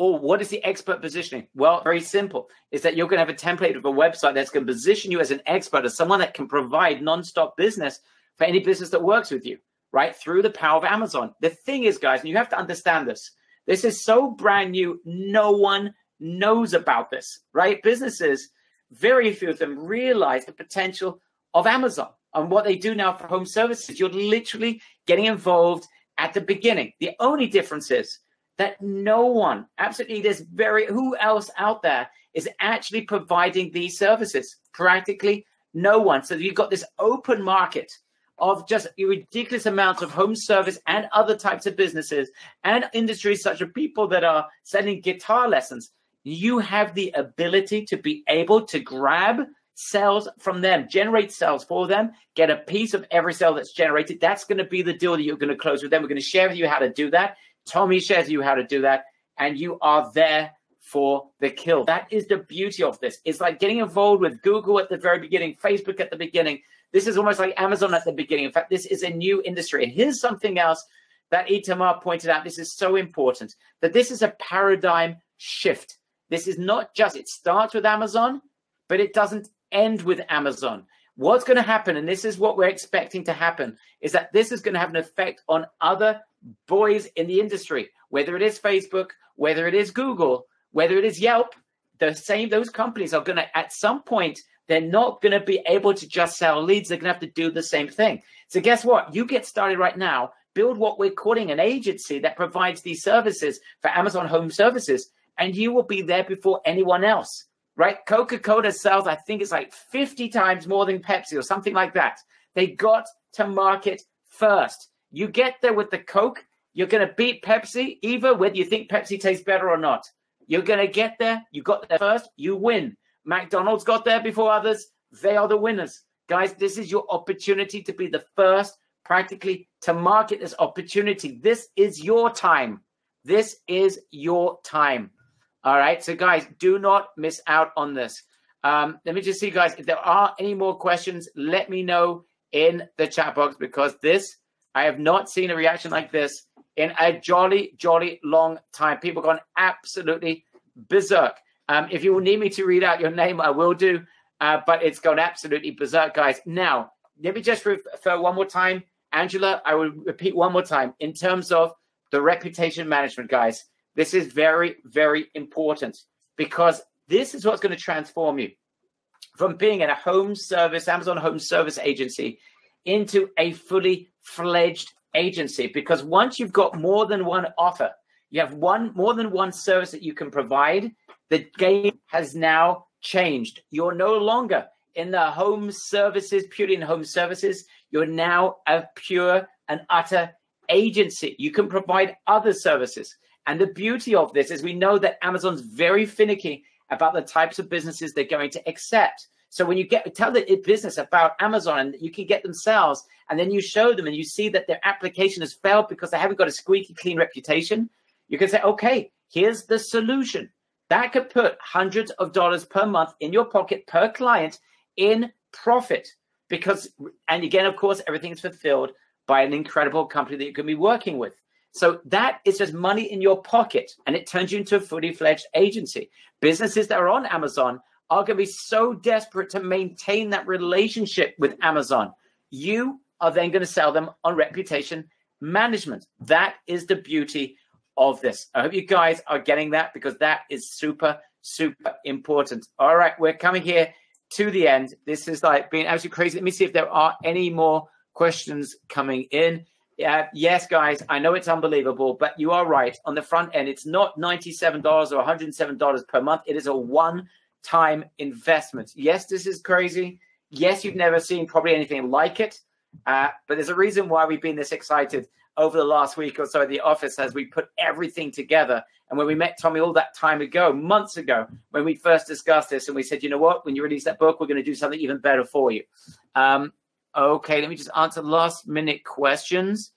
oh, what is the expert positioning? Well, very simple. Is that you're going to have a template of a website that's going to position you as an expert, as someone that can provide non-stop business for any business that works with you, right? Through the power of Amazon. The thing is, guys, and you have to understand this this is so brand new. No one knows about this, right? Businesses, very few of them realize the potential of Amazon and what they do now for home services. You're literally getting involved at the beginning. The only difference is that no one, absolutely, there's very, who else out there is actually providing these services? Practically no one. So you've got this open market of just ridiculous amounts of home service and other types of businesses and industries such as people that are selling guitar lessons, you have the ability to be able to grab sales from them, generate sales for them, get a piece of every sale that's generated. That's going to be the deal that you're going to close with them. We're going to share with you how to do that. Tommy shares you how to do that. And you are there for the kill. That is the beauty of this. It's like getting involved with Google at the very beginning, Facebook at the beginning, this is almost like Amazon at the beginning. In fact, this is a new industry. And here's something else that Itamar pointed out. This is so important that this is a paradigm shift. This is not just, it starts with Amazon, but it doesn't end with Amazon. What's going to happen, and this is what we're expecting to happen, is that this is going to have an effect on other boys in the industry, whether it is Facebook, whether it is Google, whether it is Yelp. The same, those companies are going to, at some point, they're not going to be able to just sell leads. They're going to have to do the same thing. So, guess what? You get started right now, build what we're calling an agency that provides these services for Amazon Home Services, and you will be there before anyone else, right? Coca Cola sells, I think it's like 50 times more than Pepsi or something like that. They got to market first. You get there with the Coke, you're going to beat Pepsi, either whether you think Pepsi tastes better or not. You're going to get there. You got there first. You win. McDonald's got there before others. They are the winners. Guys, this is your opportunity to be the first practically to market this opportunity. This is your time. This is your time. All right. So, guys, do not miss out on this. Um, let me just see, guys, if there are any more questions, let me know in the chat box because this, I have not seen a reaction like this in a jolly, jolly long time. People gone absolutely berserk. Um, if you will need me to read out your name, I will do, uh, but it's gone absolutely berserk, guys. Now, let me just refer one more time. Angela, I will repeat one more time in terms of the reputation management, guys. This is very, very important because this is what's going to transform you from being in a home service, Amazon home service agency, into a fully fledged agency. Because once you've got more than one offer, you have one more than one service that you can provide, the game has now changed. You're no longer in the home services, purely in home services. You're now a pure and utter agency. You can provide other services. And the beauty of this is we know that Amazon's very finicky about the types of businesses they're going to accept. So when you get tell the business about Amazon and you can get themselves, and then you show them and you see that their application has failed because they haven't got a squeaky clean reputation, you can say, okay, here's the solution. That could put hundreds of dollars per month in your pocket per client in profit. Because, and again, of course, everything's fulfilled by an incredible company that you can be working with. So that is just money in your pocket and it turns you into a fully fledged agency. Businesses that are on Amazon are going to be so desperate to maintain that relationship with Amazon. You are then going to sell them on reputation management. That is the beauty of this. I hope you guys are getting that because that is super, super important. All right, we're coming here to the end. This is like being absolutely crazy. Let me see if there are any more questions coming in. Yeah, yes, guys, I know it's unbelievable, but you are right. On the front end, it's not $97 or $107 per month. It is a one time investment. Yes, this is crazy. Yes, you've never seen probably anything like it. Uh, but there's a reason why we've been this excited over the last week or so at the office as we put everything together. And when we met Tommy all that time ago, months ago, when we first discussed this, and we said, you know what, when you release that book, we're going to do something even better for you. Um, Okay, let me just answer last minute questions.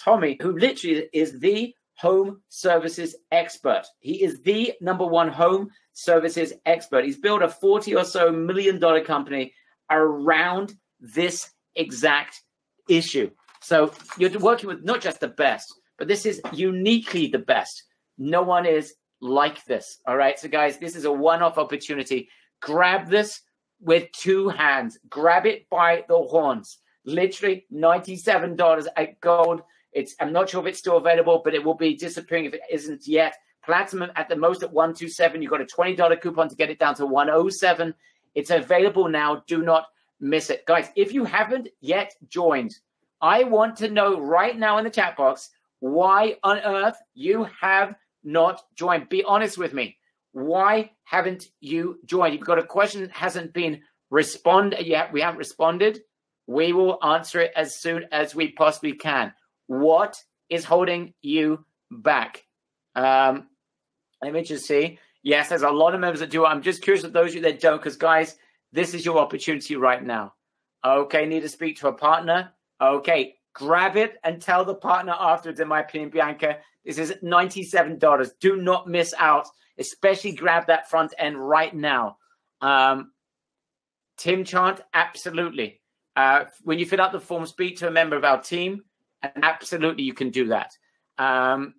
Tommy, who literally is the home services expert. He is the number one home services expert. He's built a 40 or so million dollar company around this exact issue. So you're working with not just the best, but this is uniquely the best. No one is like this. All right. So, guys, this is a one off opportunity. Grab this with two hands. Grab it by the horns. Literally $97 at gold. It's I'm not sure if it's still available, but it will be disappearing if it isn't yet. Platinum at the most at 127. You've got a $20 coupon to get it down to 107. It's available now. Do not miss it. Guys, if you haven't yet joined, I want to know right now in the chat box why on earth you have not joined. Be honest with me. Why haven't you joined? You've got a question that hasn't been responded yet. We haven't responded. We will answer it as soon as we possibly can. What is holding you back? Um, let me just see. Yes, there's a lot of members that do. I'm just curious of those of you that don't, because guys, this is your opportunity right now. Okay, need to speak to a partner. Okay, grab it and tell the partner afterwards. In my opinion, Bianca, this is $97. Do not miss out especially grab that front end right now. Um, Tim Chant, absolutely. Uh, when you fill out the form, speak to a member of our team, and absolutely you can do that. Um,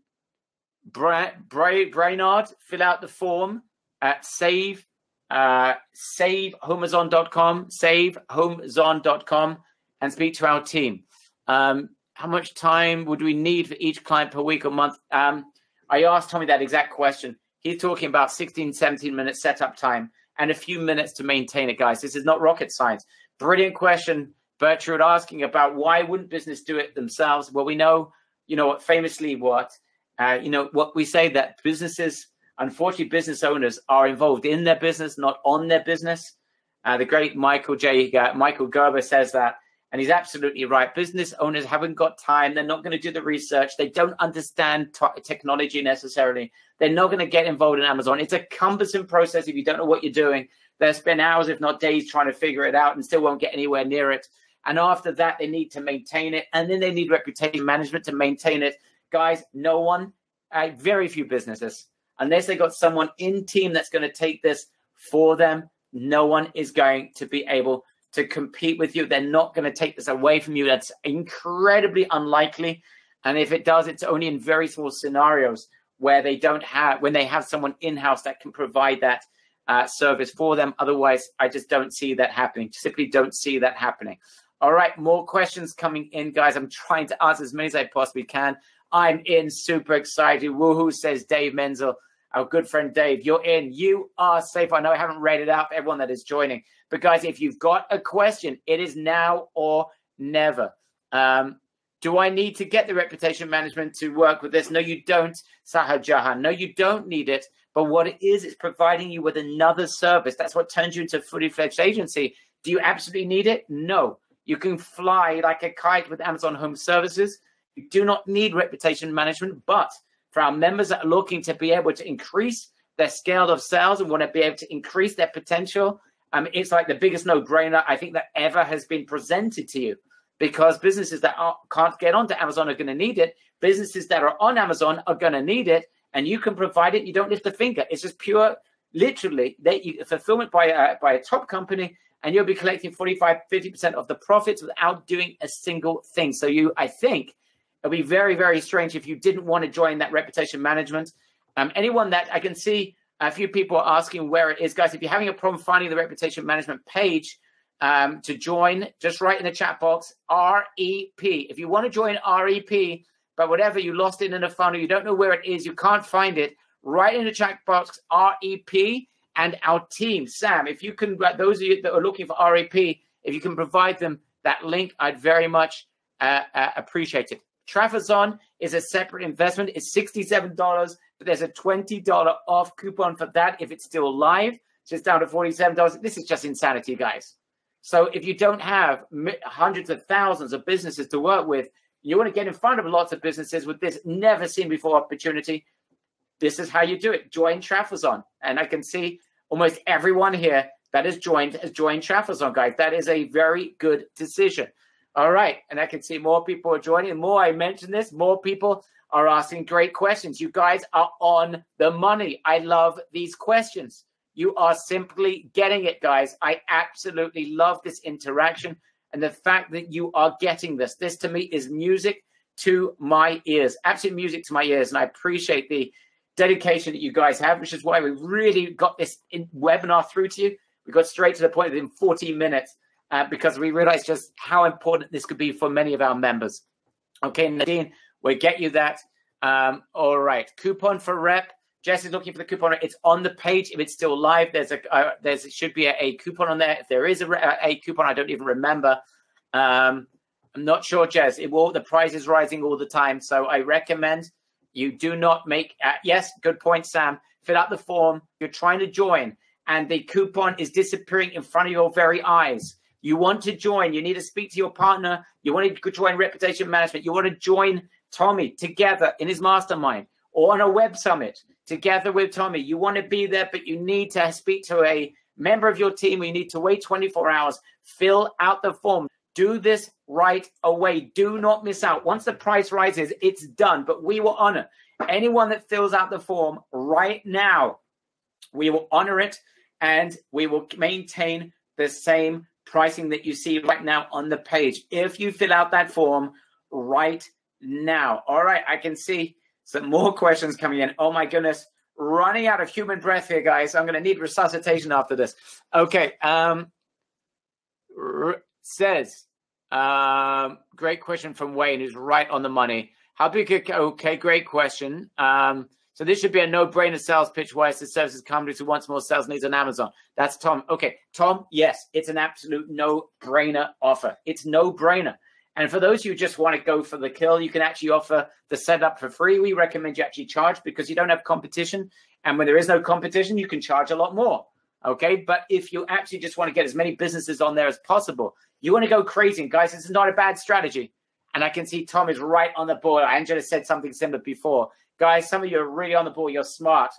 Bra- Bra- Brainard, fill out the form at save uh, savehomazon.com, savehomazon.com, and speak to our team. Um, how much time would we need for each client per week or month? Um, I asked Tommy that exact question. He's talking about 16, 17 minutes setup time and a few minutes to maintain it, guys. This is not rocket science. Brilliant question, Bertrand, asking about why wouldn't business do it themselves? Well, we know, you know, what, famously what, uh, you know, what we say that businesses, unfortunately, business owners are involved in their business, not on their business. Uh, the great Michael J. Uh, Michael Gerber says that, And he's absolutely right. Business owners haven't got time. They're not going to do the research. They don't understand t- technology necessarily. They're not going to get involved in Amazon. It's a cumbersome process if you don't know what you're doing. They'll spend hours, if not days, trying to figure it out and still won't get anywhere near it. And after that, they need to maintain it. And then they need reputation management to maintain it. Guys, no one, uh, very few businesses, unless they got someone in team that's going to take this for them, no one is going to be able to compete with you. They're not going to take this away from you. That's incredibly unlikely. And if it does, it's only in very small scenarios where they don't have, when they have someone in house that can provide that uh, service for them. Otherwise, I just don't see that happening. Simply don't see that happening. All right, more questions coming in, guys. I'm trying to answer as many as I possibly can. I'm in, super excited. Woohoo, says Dave Menzel our good friend Dave, you're in. You are safe. I know I haven't read it out for everyone that is joining, but guys, if you've got a question, it is now or never. Um, do I need to get the reputation management to work with this? No, you don't, Sahar Jahan. No, you don't need it. But what it is, it's providing you with another service. That's what turns you into a fully fledged agency. Do you absolutely need it? No. You can fly like a kite with Amazon Home Services. You do not need reputation management, but for our members that are looking to be able to increase their scale of sales and want to be able to increase their potential. Um, it's like the biggest no-brainer I think that ever has been presented to you because businesses that are, can't get onto Amazon are going to need it. Businesses that are on Amazon are going to need it, and you can provide it. You don't lift a finger. It's just pure, literally, you fulfillment by a, by a top company, and you'll be collecting 45, 50% of the profits without doing a single thing. So you, I think, It'll be very, very strange if you didn't want to join that reputation management. Um, anyone that I can see a few people are asking where it is, guys. If you're having a problem finding the reputation management page um, to join, just write in the chat box REP. If you want to join REP, but whatever you lost it in a funnel, you don't know where it is, you can't find it, write in the chat box REP and our team. Sam, if you can, those of you that are looking for REP, if you can provide them that link, I'd very much uh, uh, appreciate it. Trafazon is a separate investment. It's $67, but there's a $20 off coupon for that if it's still live. So it's down to $47. This is just insanity, guys. So if you don't have hundreds of thousands of businesses to work with, you want to get in front of lots of businesses with this never seen before opportunity. This is how you do it. Join Trafazon. And I can see almost everyone here that has joined has joined Trafazon, guys. That is a very good decision. All right. And I can see more people are joining. The more I mention this, more people are asking great questions. You guys are on the money. I love these questions. You are simply getting it, guys. I absolutely love this interaction and the fact that you are getting this. This to me is music to my ears, absolute music to my ears. And I appreciate the dedication that you guys have, which is why we really got this webinar through to you. We got straight to the point within 14 minutes uh, because we realized just how important this could be for many of our members. Okay, Nadine, we'll get you that. Um, all right, coupon for rep. Jess is looking for the coupon. It's on the page. If it's still live, there's a uh, there's should be a, a, coupon on there. If there is a, a coupon, I don't even remember. Um, I'm not sure, Jess. It will. The price is rising all the time, so I recommend you do not make. Uh, yes, good point, Sam. Fill out the form. You're trying to join, and the coupon is disappearing in front of your very eyes. You want to join, you need to speak to your partner, you want to join reputation management, you want to join Tommy together in his mastermind or on a web summit together with Tommy. You want to be there, but you need to speak to a member of your team. You need to wait 24 hours. Fill out the form. Do this right away. Do not miss out. Once the price rises, it's done. But we will honor anyone that fills out the form right now. We will honor it and we will maintain the same pricing that you see right now on the page. If you fill out that form right now. All right, I can see some more questions coming in. Oh my goodness, running out of human breath here, guys. I'm going to need resuscitation after this. Okay, um, r- says, um, great question from Wayne, who's right on the money. How big? Okay, great question. Um, so this should be a no-brainer sales pitch. Why it's the services company who wants more sales needs on Amazon. That's Tom. Okay, Tom. Yes, it's an absolute no-brainer offer. It's no-brainer. And for those who just want to go for the kill, you can actually offer the setup for free. We recommend you actually charge because you don't have competition. And when there is no competition, you can charge a lot more. Okay. But if you actually just want to get as many businesses on there as possible, you want to go crazy. And guys, this is not a bad strategy. And I can see Tom is right on the board. Angela said something similar before. Guys, some of you are really on the ball. You're smart.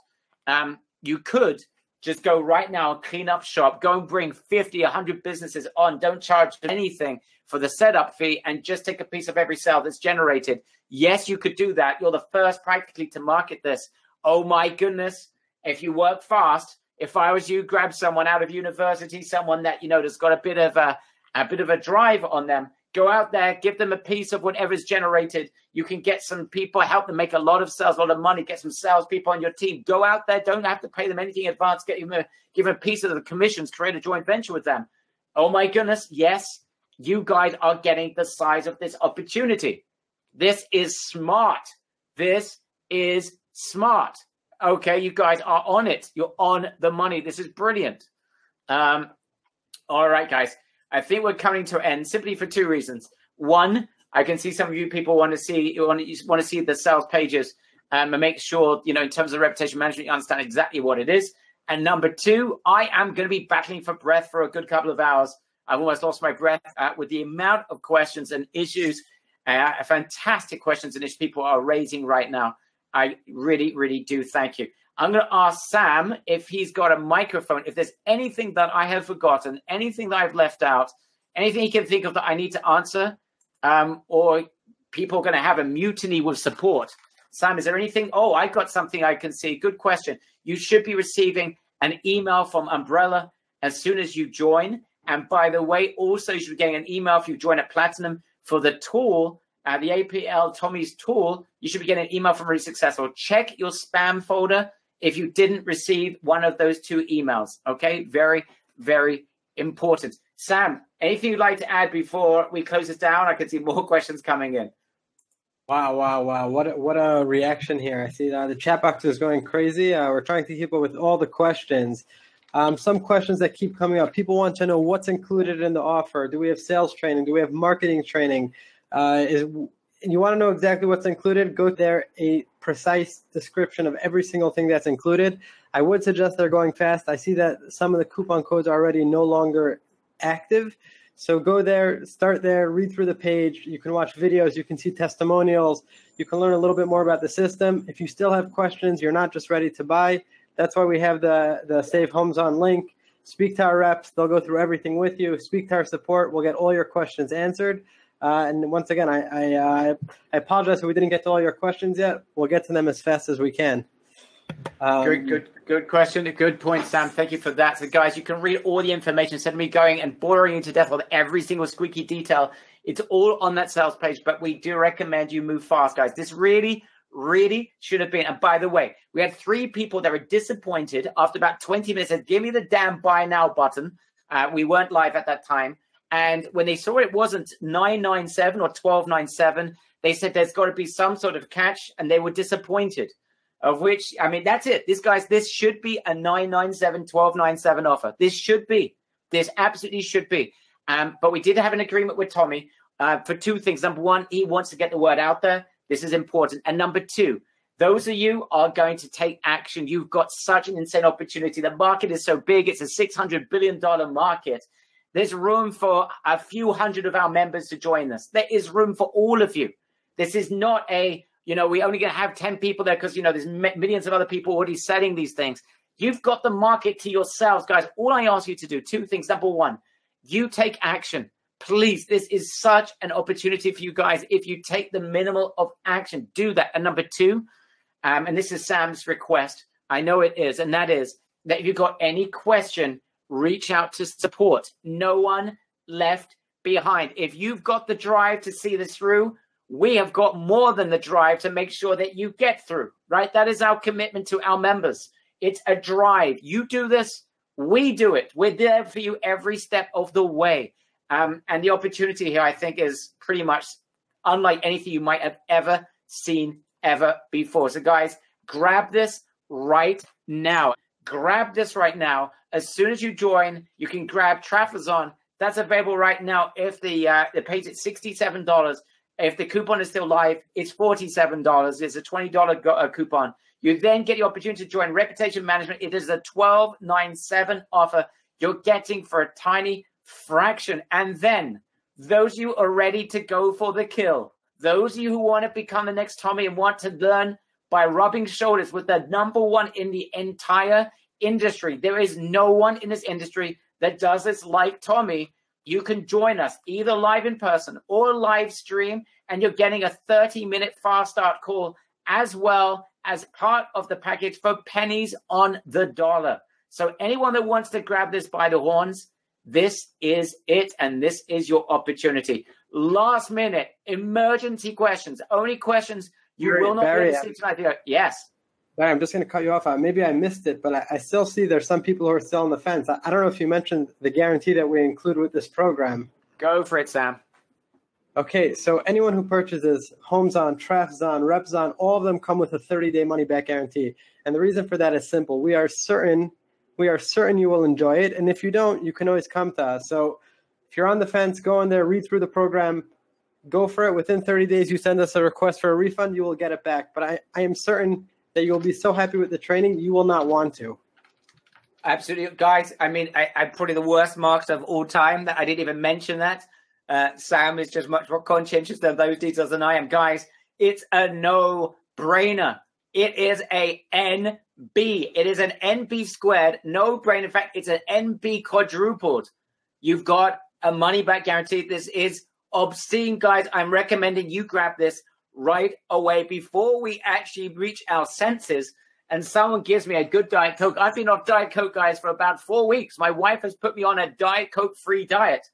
Um, you could just go right now, and clean up shop, go and bring 50, 100 businesses on. Don't charge anything for the setup fee and just take a piece of every sale that's generated. Yes, you could do that. You're the first practically to market this. Oh my goodness. If you work fast, if I was you, grab someone out of university, someone that, you know, that's got a bit of a, a bit of a drive on them Go out there, give them a piece of whatever's generated. You can get some people, help them make a lot of sales, a lot of money, get some sales people on your team. Go out there, don't have to pay them anything in advance, get them a, give them a piece of the commissions, create a joint venture with them. Oh my goodness, yes, you guys are getting the size of this opportunity. This is smart. This is smart. Okay, you guys are on it. You're on the money. This is brilliant. Um, all right, guys. I think we're coming to an end simply for two reasons. One, I can see some of you people want to see want to, want to see the sales pages um, and make sure you know in terms of reputation management you understand exactly what it is. And number two, I am going to be battling for breath for a good couple of hours. I've almost lost my breath uh, with the amount of questions and issues, uh, fantastic questions and issues people are raising right now. I really, really do thank you. I'm going to ask Sam if he's got a microphone, if there's anything that I have forgotten, anything that I've left out, anything he can think of that I need to answer, um, or people are going to have a mutiny with support. Sam, is there anything? Oh, I've got something I can see. Good question. You should be receiving an email from Umbrella as soon as you join. And by the way, also you should be getting an email if you join at Platinum for the tool, uh, the APL Tommy's tool. You should be getting an email from Really Successful. Check your spam folder if you didn't receive one of those two emails. Okay, very, very important. Sam, anything you'd like to add before we close this down? I can see more [LAUGHS] questions coming in. Wow, wow, wow. What a, what a reaction here. I see uh, the chat box is going crazy. Uh, we're trying to keep up with all the questions. Um, some questions that keep coming up. People want to know what's included in the offer. Do we have sales training? Do we have marketing training? Uh, is you want to know exactly what's included, go there a precise description of every single thing that's included. I would suggest they're going fast. I see that some of the coupon codes are already no longer active. So go there, start there, read through the page. You can watch videos, you can see testimonials, you can learn a little bit more about the system. If you still have questions, you're not just ready to buy. That's why we have the, the Save HomeZon link. Speak to our reps, they'll go through everything with you. Speak to our support, we'll get all your questions answered. Uh, and once again, I I, uh, I, apologize if we didn't get to all your questions yet. We'll get to them as fast as we can. Um, good, good, good question. Good point, Sam. Thank you for that. So, guys, you can read all the information instead of me going and boring you to death with every single squeaky detail. It's all on that sales page, but we do recommend you move fast, guys. This really, really should have been. And by the way, we had three people that were disappointed after about 20 minutes. Said, "Give me the damn buy now button." Uh, we weren't live at that time. And when they saw it wasn't 997 or 1297, they said there's got to be some sort of catch, and they were disappointed. Of which, I mean, that's it. This guy's, this should be a 997, 1297 offer. This should be. This absolutely should be. Um, but we did have an agreement with Tommy uh, for two things. Number one, he wants to get the word out there. This is important. And number two, those of you are going to take action. You've got such an insane opportunity. The market is so big. It's a $600 billion market. There's room for a few hundred of our members to join us. There is room for all of you. This is not a, you know, we're only going to have 10 people there because, you know, there's millions of other people already selling these things. You've got the market to yourselves, guys. All I ask you to do, two things. Number one, you take action. Please, this is such an opportunity for you guys. If you take the minimal of action, do that. And number two, um, and this is Sam's request. I know it is, and that is that if you've got any question, reach out to support. No one left behind. If you've got the drive to see this through, we have got more than the drive to make sure that you get through, right? That is our commitment to our members. It's a drive. You do this, we do it. We're there for you every step of the way. Um, and the opportunity here, I think, is pretty much unlike anything you might have ever seen ever before. So, guys, grab this right now. Grab this right now. As soon as you join, you can grab Trafazon. That's available right now. If the uh, it pays at sixty-seven dollars. If the coupon is still live, it's forty-seven dollars. It's a twenty dollar go- uh, coupon. You then get the opportunity to join Reputation Management. It is a twelve nine seven offer you're getting for a tiny fraction. And then those you are ready to go for the kill, those of you who want to become the next Tommy and want to learn by rubbing shoulders with the number one in the entire industry. There is no one in this industry that does this like Tommy. You can join us either live in person or live stream, and you're getting a 30 minute fast start call as well as part of the package for pennies on the dollar. So, anyone that wants to grab this by the horns, this is it, and this is your opportunity. Last minute emergency questions, only questions you Barry, will not Barry, be able to see tonight. Yes. Barry, I'm just going to cut you off. Uh, maybe I missed it, but I, I, still see there's some people who are still on the fence. I, I don't know if you mentioned the guarantee that we include with this program. Go for it, Sam. Okay, so anyone who purchases HomeZon, Trafs on, Trafazon, RepZon, all of them come with a 30-day money-back guarantee. And the reason for that is simple. We are certain, we are certain you will enjoy it. And if you don't, you can always come to us. So if you're on the fence, go in there, read through the program, go for it. Within 30 days, you send us a request for a refund, you will get it back. But I, I am certain that you'll be so happy with the training, you will not want to. Absolutely, guys. I mean, I, I'm probably the worst marks of all time that I didn't even mention that. Uh, Sam is just much more conscientious of those details than I am. Guys, it's a no brainer. It is a NB. It is an NB squared, no brain. In fact, it's an NB quadrupled. You've got a money back guarantee. This is obscene, guys. I'm recommending you grab this right away before we actually reach our senses and someone gives me a good Diet Coke. I've been off Diet Coke, guys, for about four weeks. My wife has put me on a Diet Coke free diet.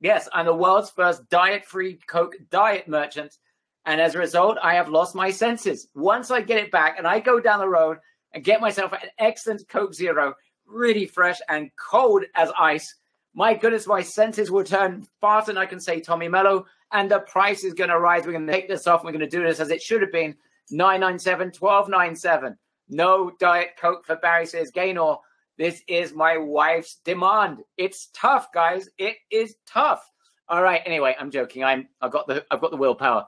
Yes, I'm the world's first diet free Coke diet merchant. And as a result, I have lost my senses. Once I get it back and I go down the road and get myself an excellent Coke Zero, really fresh and cold as ice, my goodness, my senses will turn faster than I can say Tommy Mello, and the price is going to rise. We're going to take this off. We're going to do this as it should have been 997, 1297. No Diet Coke for Barry, says Gaynor. This is my wife's demand. It's tough, guys. It is tough. All right. Anyway, I'm joking. I'm I've got the I've got the willpower.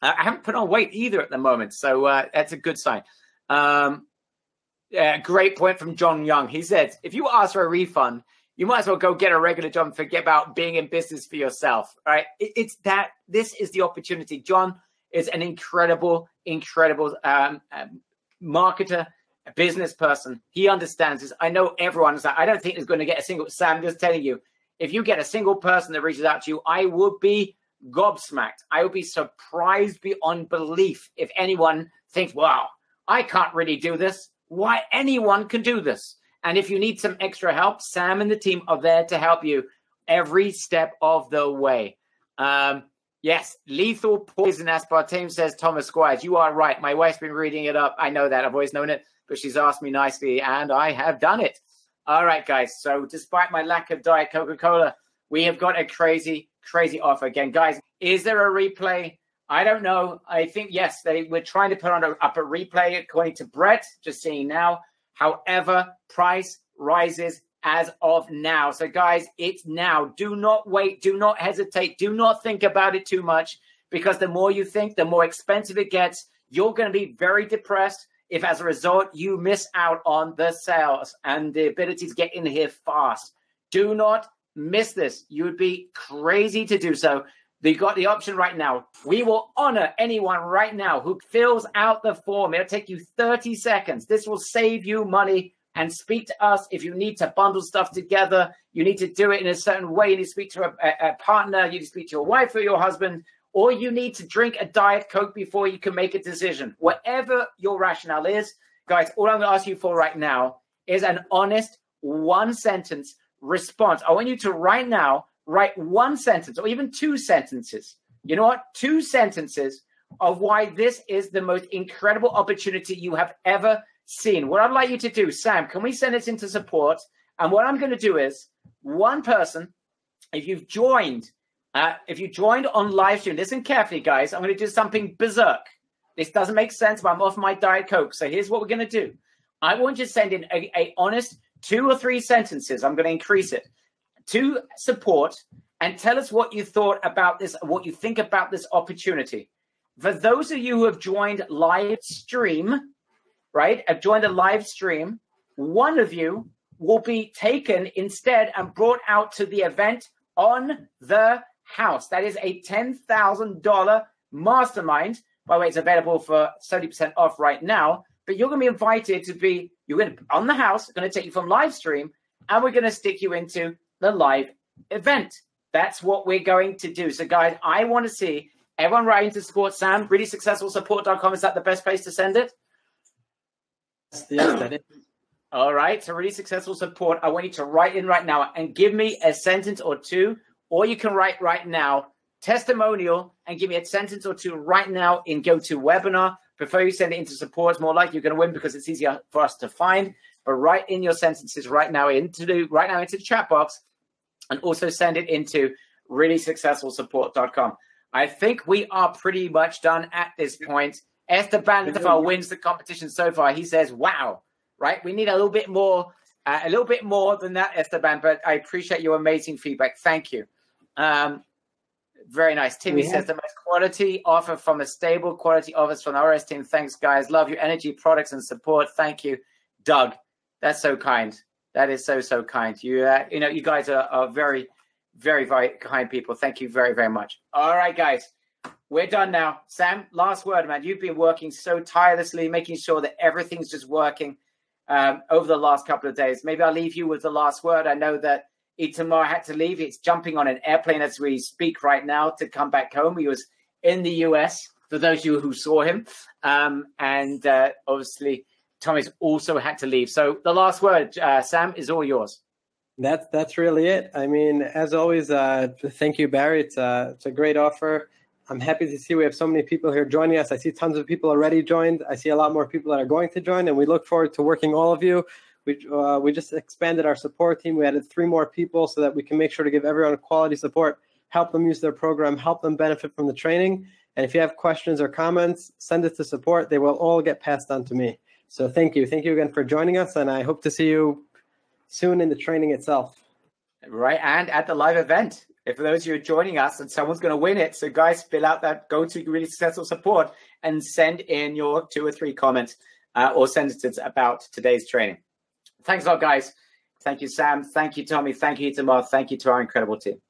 I haven't put on weight either at the moment, so uh, that's a good sign. Um, yeah, great point from John Young. He said, if you ask for a refund, you might as well go get a regular job and forget about being in business for yourself, right? It, it's that this is the opportunity. John is an incredible, incredible um, um, marketer, a business person. He understands this. I know everyone is like, I don't think he's going to get a single. Sam, just telling you, if you get a single person that reaches out to you, I would be gobsmacked. I would be surprised beyond belief if anyone thinks, wow, I can't really do this. Why anyone can do this? And if you need some extra help, Sam and the team are there to help you every step of the way. Um, yes, lethal poison aspartame, says Thomas Squires. You are right. My wife's been reading it up. I know that. I've always known it, but she's asked me nicely, and I have done it. All right, guys. So, despite my lack of Diet Coca Cola, we have got a crazy, crazy offer again. Guys, is there a replay? I don't know. I think, yes, they we're trying to put on a, up a replay according to Brett, just seeing now. However, price rises as of now. So, guys, it's now. Do not wait. Do not hesitate. Do not think about it too much because the more you think, the more expensive it gets. You're going to be very depressed if, as a result, you miss out on the sales and the ability to get in here fast. Do not miss this. You would be crazy to do so. They got the option right now. We will honor anyone right now who fills out the form. It'll take you 30 seconds. This will save you money and speak to us if you need to bundle stuff together. You need to do it in a certain way. You need to speak to a, a, partner. You need to speak to your wife or your husband, or you need to drink a Diet Coke before you can make a decision. Whatever your rationale is, guys, all I'm going to ask you for right now is an honest one sentence response. I want you to right now write one sentence or even two sentences. You know what? Two sentences of why this is the most incredible opportunity you have ever seen. What I'd like you to do, Sam, can we send this into support? And what I'm going to do is one person, if you've joined, uh, if you joined on live stream, listen carefully, guys. I'm going to do something berserk. This doesn't make sense, but I'm off my diet coke. So here's what we're going to do. I want you to send in a, a honest two or three sentences. I'm going to increase it to support and tell us what you thought about this, what you think about this opportunity. For those of you who have joined live stream, right, have joined the live stream, one of you will be taken instead and brought out to the event on the house. That is a $10,000 mastermind. By the way, it's available for 70% off right now. But you're going to be invited to be, you're going to on the house, going to take you from live stream, and we're going to stick you into the live event. That's what we're going to do. So, guys, I want to see everyone writing to support Sam. Really successful support.com. Is that the best place to send it? Yes. All right. So, really successful support. I want you to write in right now and give me a sentence or two, or you can write right now testimonial and give me a sentence or two right now in GoToWebinar. Before you send it into support, it's more likely you're going to win because it's easier for us to find. But write in your sentences right now into the right now into the chat box and also send it into really successful support.com. I think we are pretty much done at this point. Esteban Lefel wins the competition so far. He says, wow, right? We need a little bit more, uh, a little bit more than that, Esteban, but I appreciate your amazing feedback. Thank you. Um, very nice. Timmy says the most quality offer from a stable quality office from the RS team. Thanks, guys. Love your energy, products, and support. Thank you, Doug. That's so kind. That is so so kind. You uh, you know you guys are, are very very very kind people. Thank you very very much. All right, guys, we're done now. Sam, last word, man. You've been working so tirelessly, making sure that everything's just working um, over the last couple of days. Maybe I'll leave you with the last word. I know that Itamar had to leave. It's jumping on an airplane as we speak right now to come back home. He was in the US for those of you who saw him, um, and uh, obviously Tommy's also had to leave. So the last word, uh, Sam, is all yours. That's that's really it. I mean, as always, uh, thank you, Barry. It's a uh, it's a great offer. I'm happy to see we have so many people here joining us. I see tons of people already joined. I see a lot more people that are going to join, and we look forward to working all of you. We uh, we just expanded our support team. We added three more people so that we can make sure to give everyone quality support, help them use their program, help them benefit from the training. And if you have questions or comments, send it to support. They will all get passed on to me. So thank you. Thank you again for joining us. And I hope to see you soon in the training itself. Right. And at the live event. If those of you are joining us and someone's going to win it, so guys, fill out that go to really successful support and send in your two or three comments uh, or sentences about today's training. Thanks a lot, guys. Thank you, Sam. Thank you, Tommy. Thank you, Tamar. Thank you to our incredible team.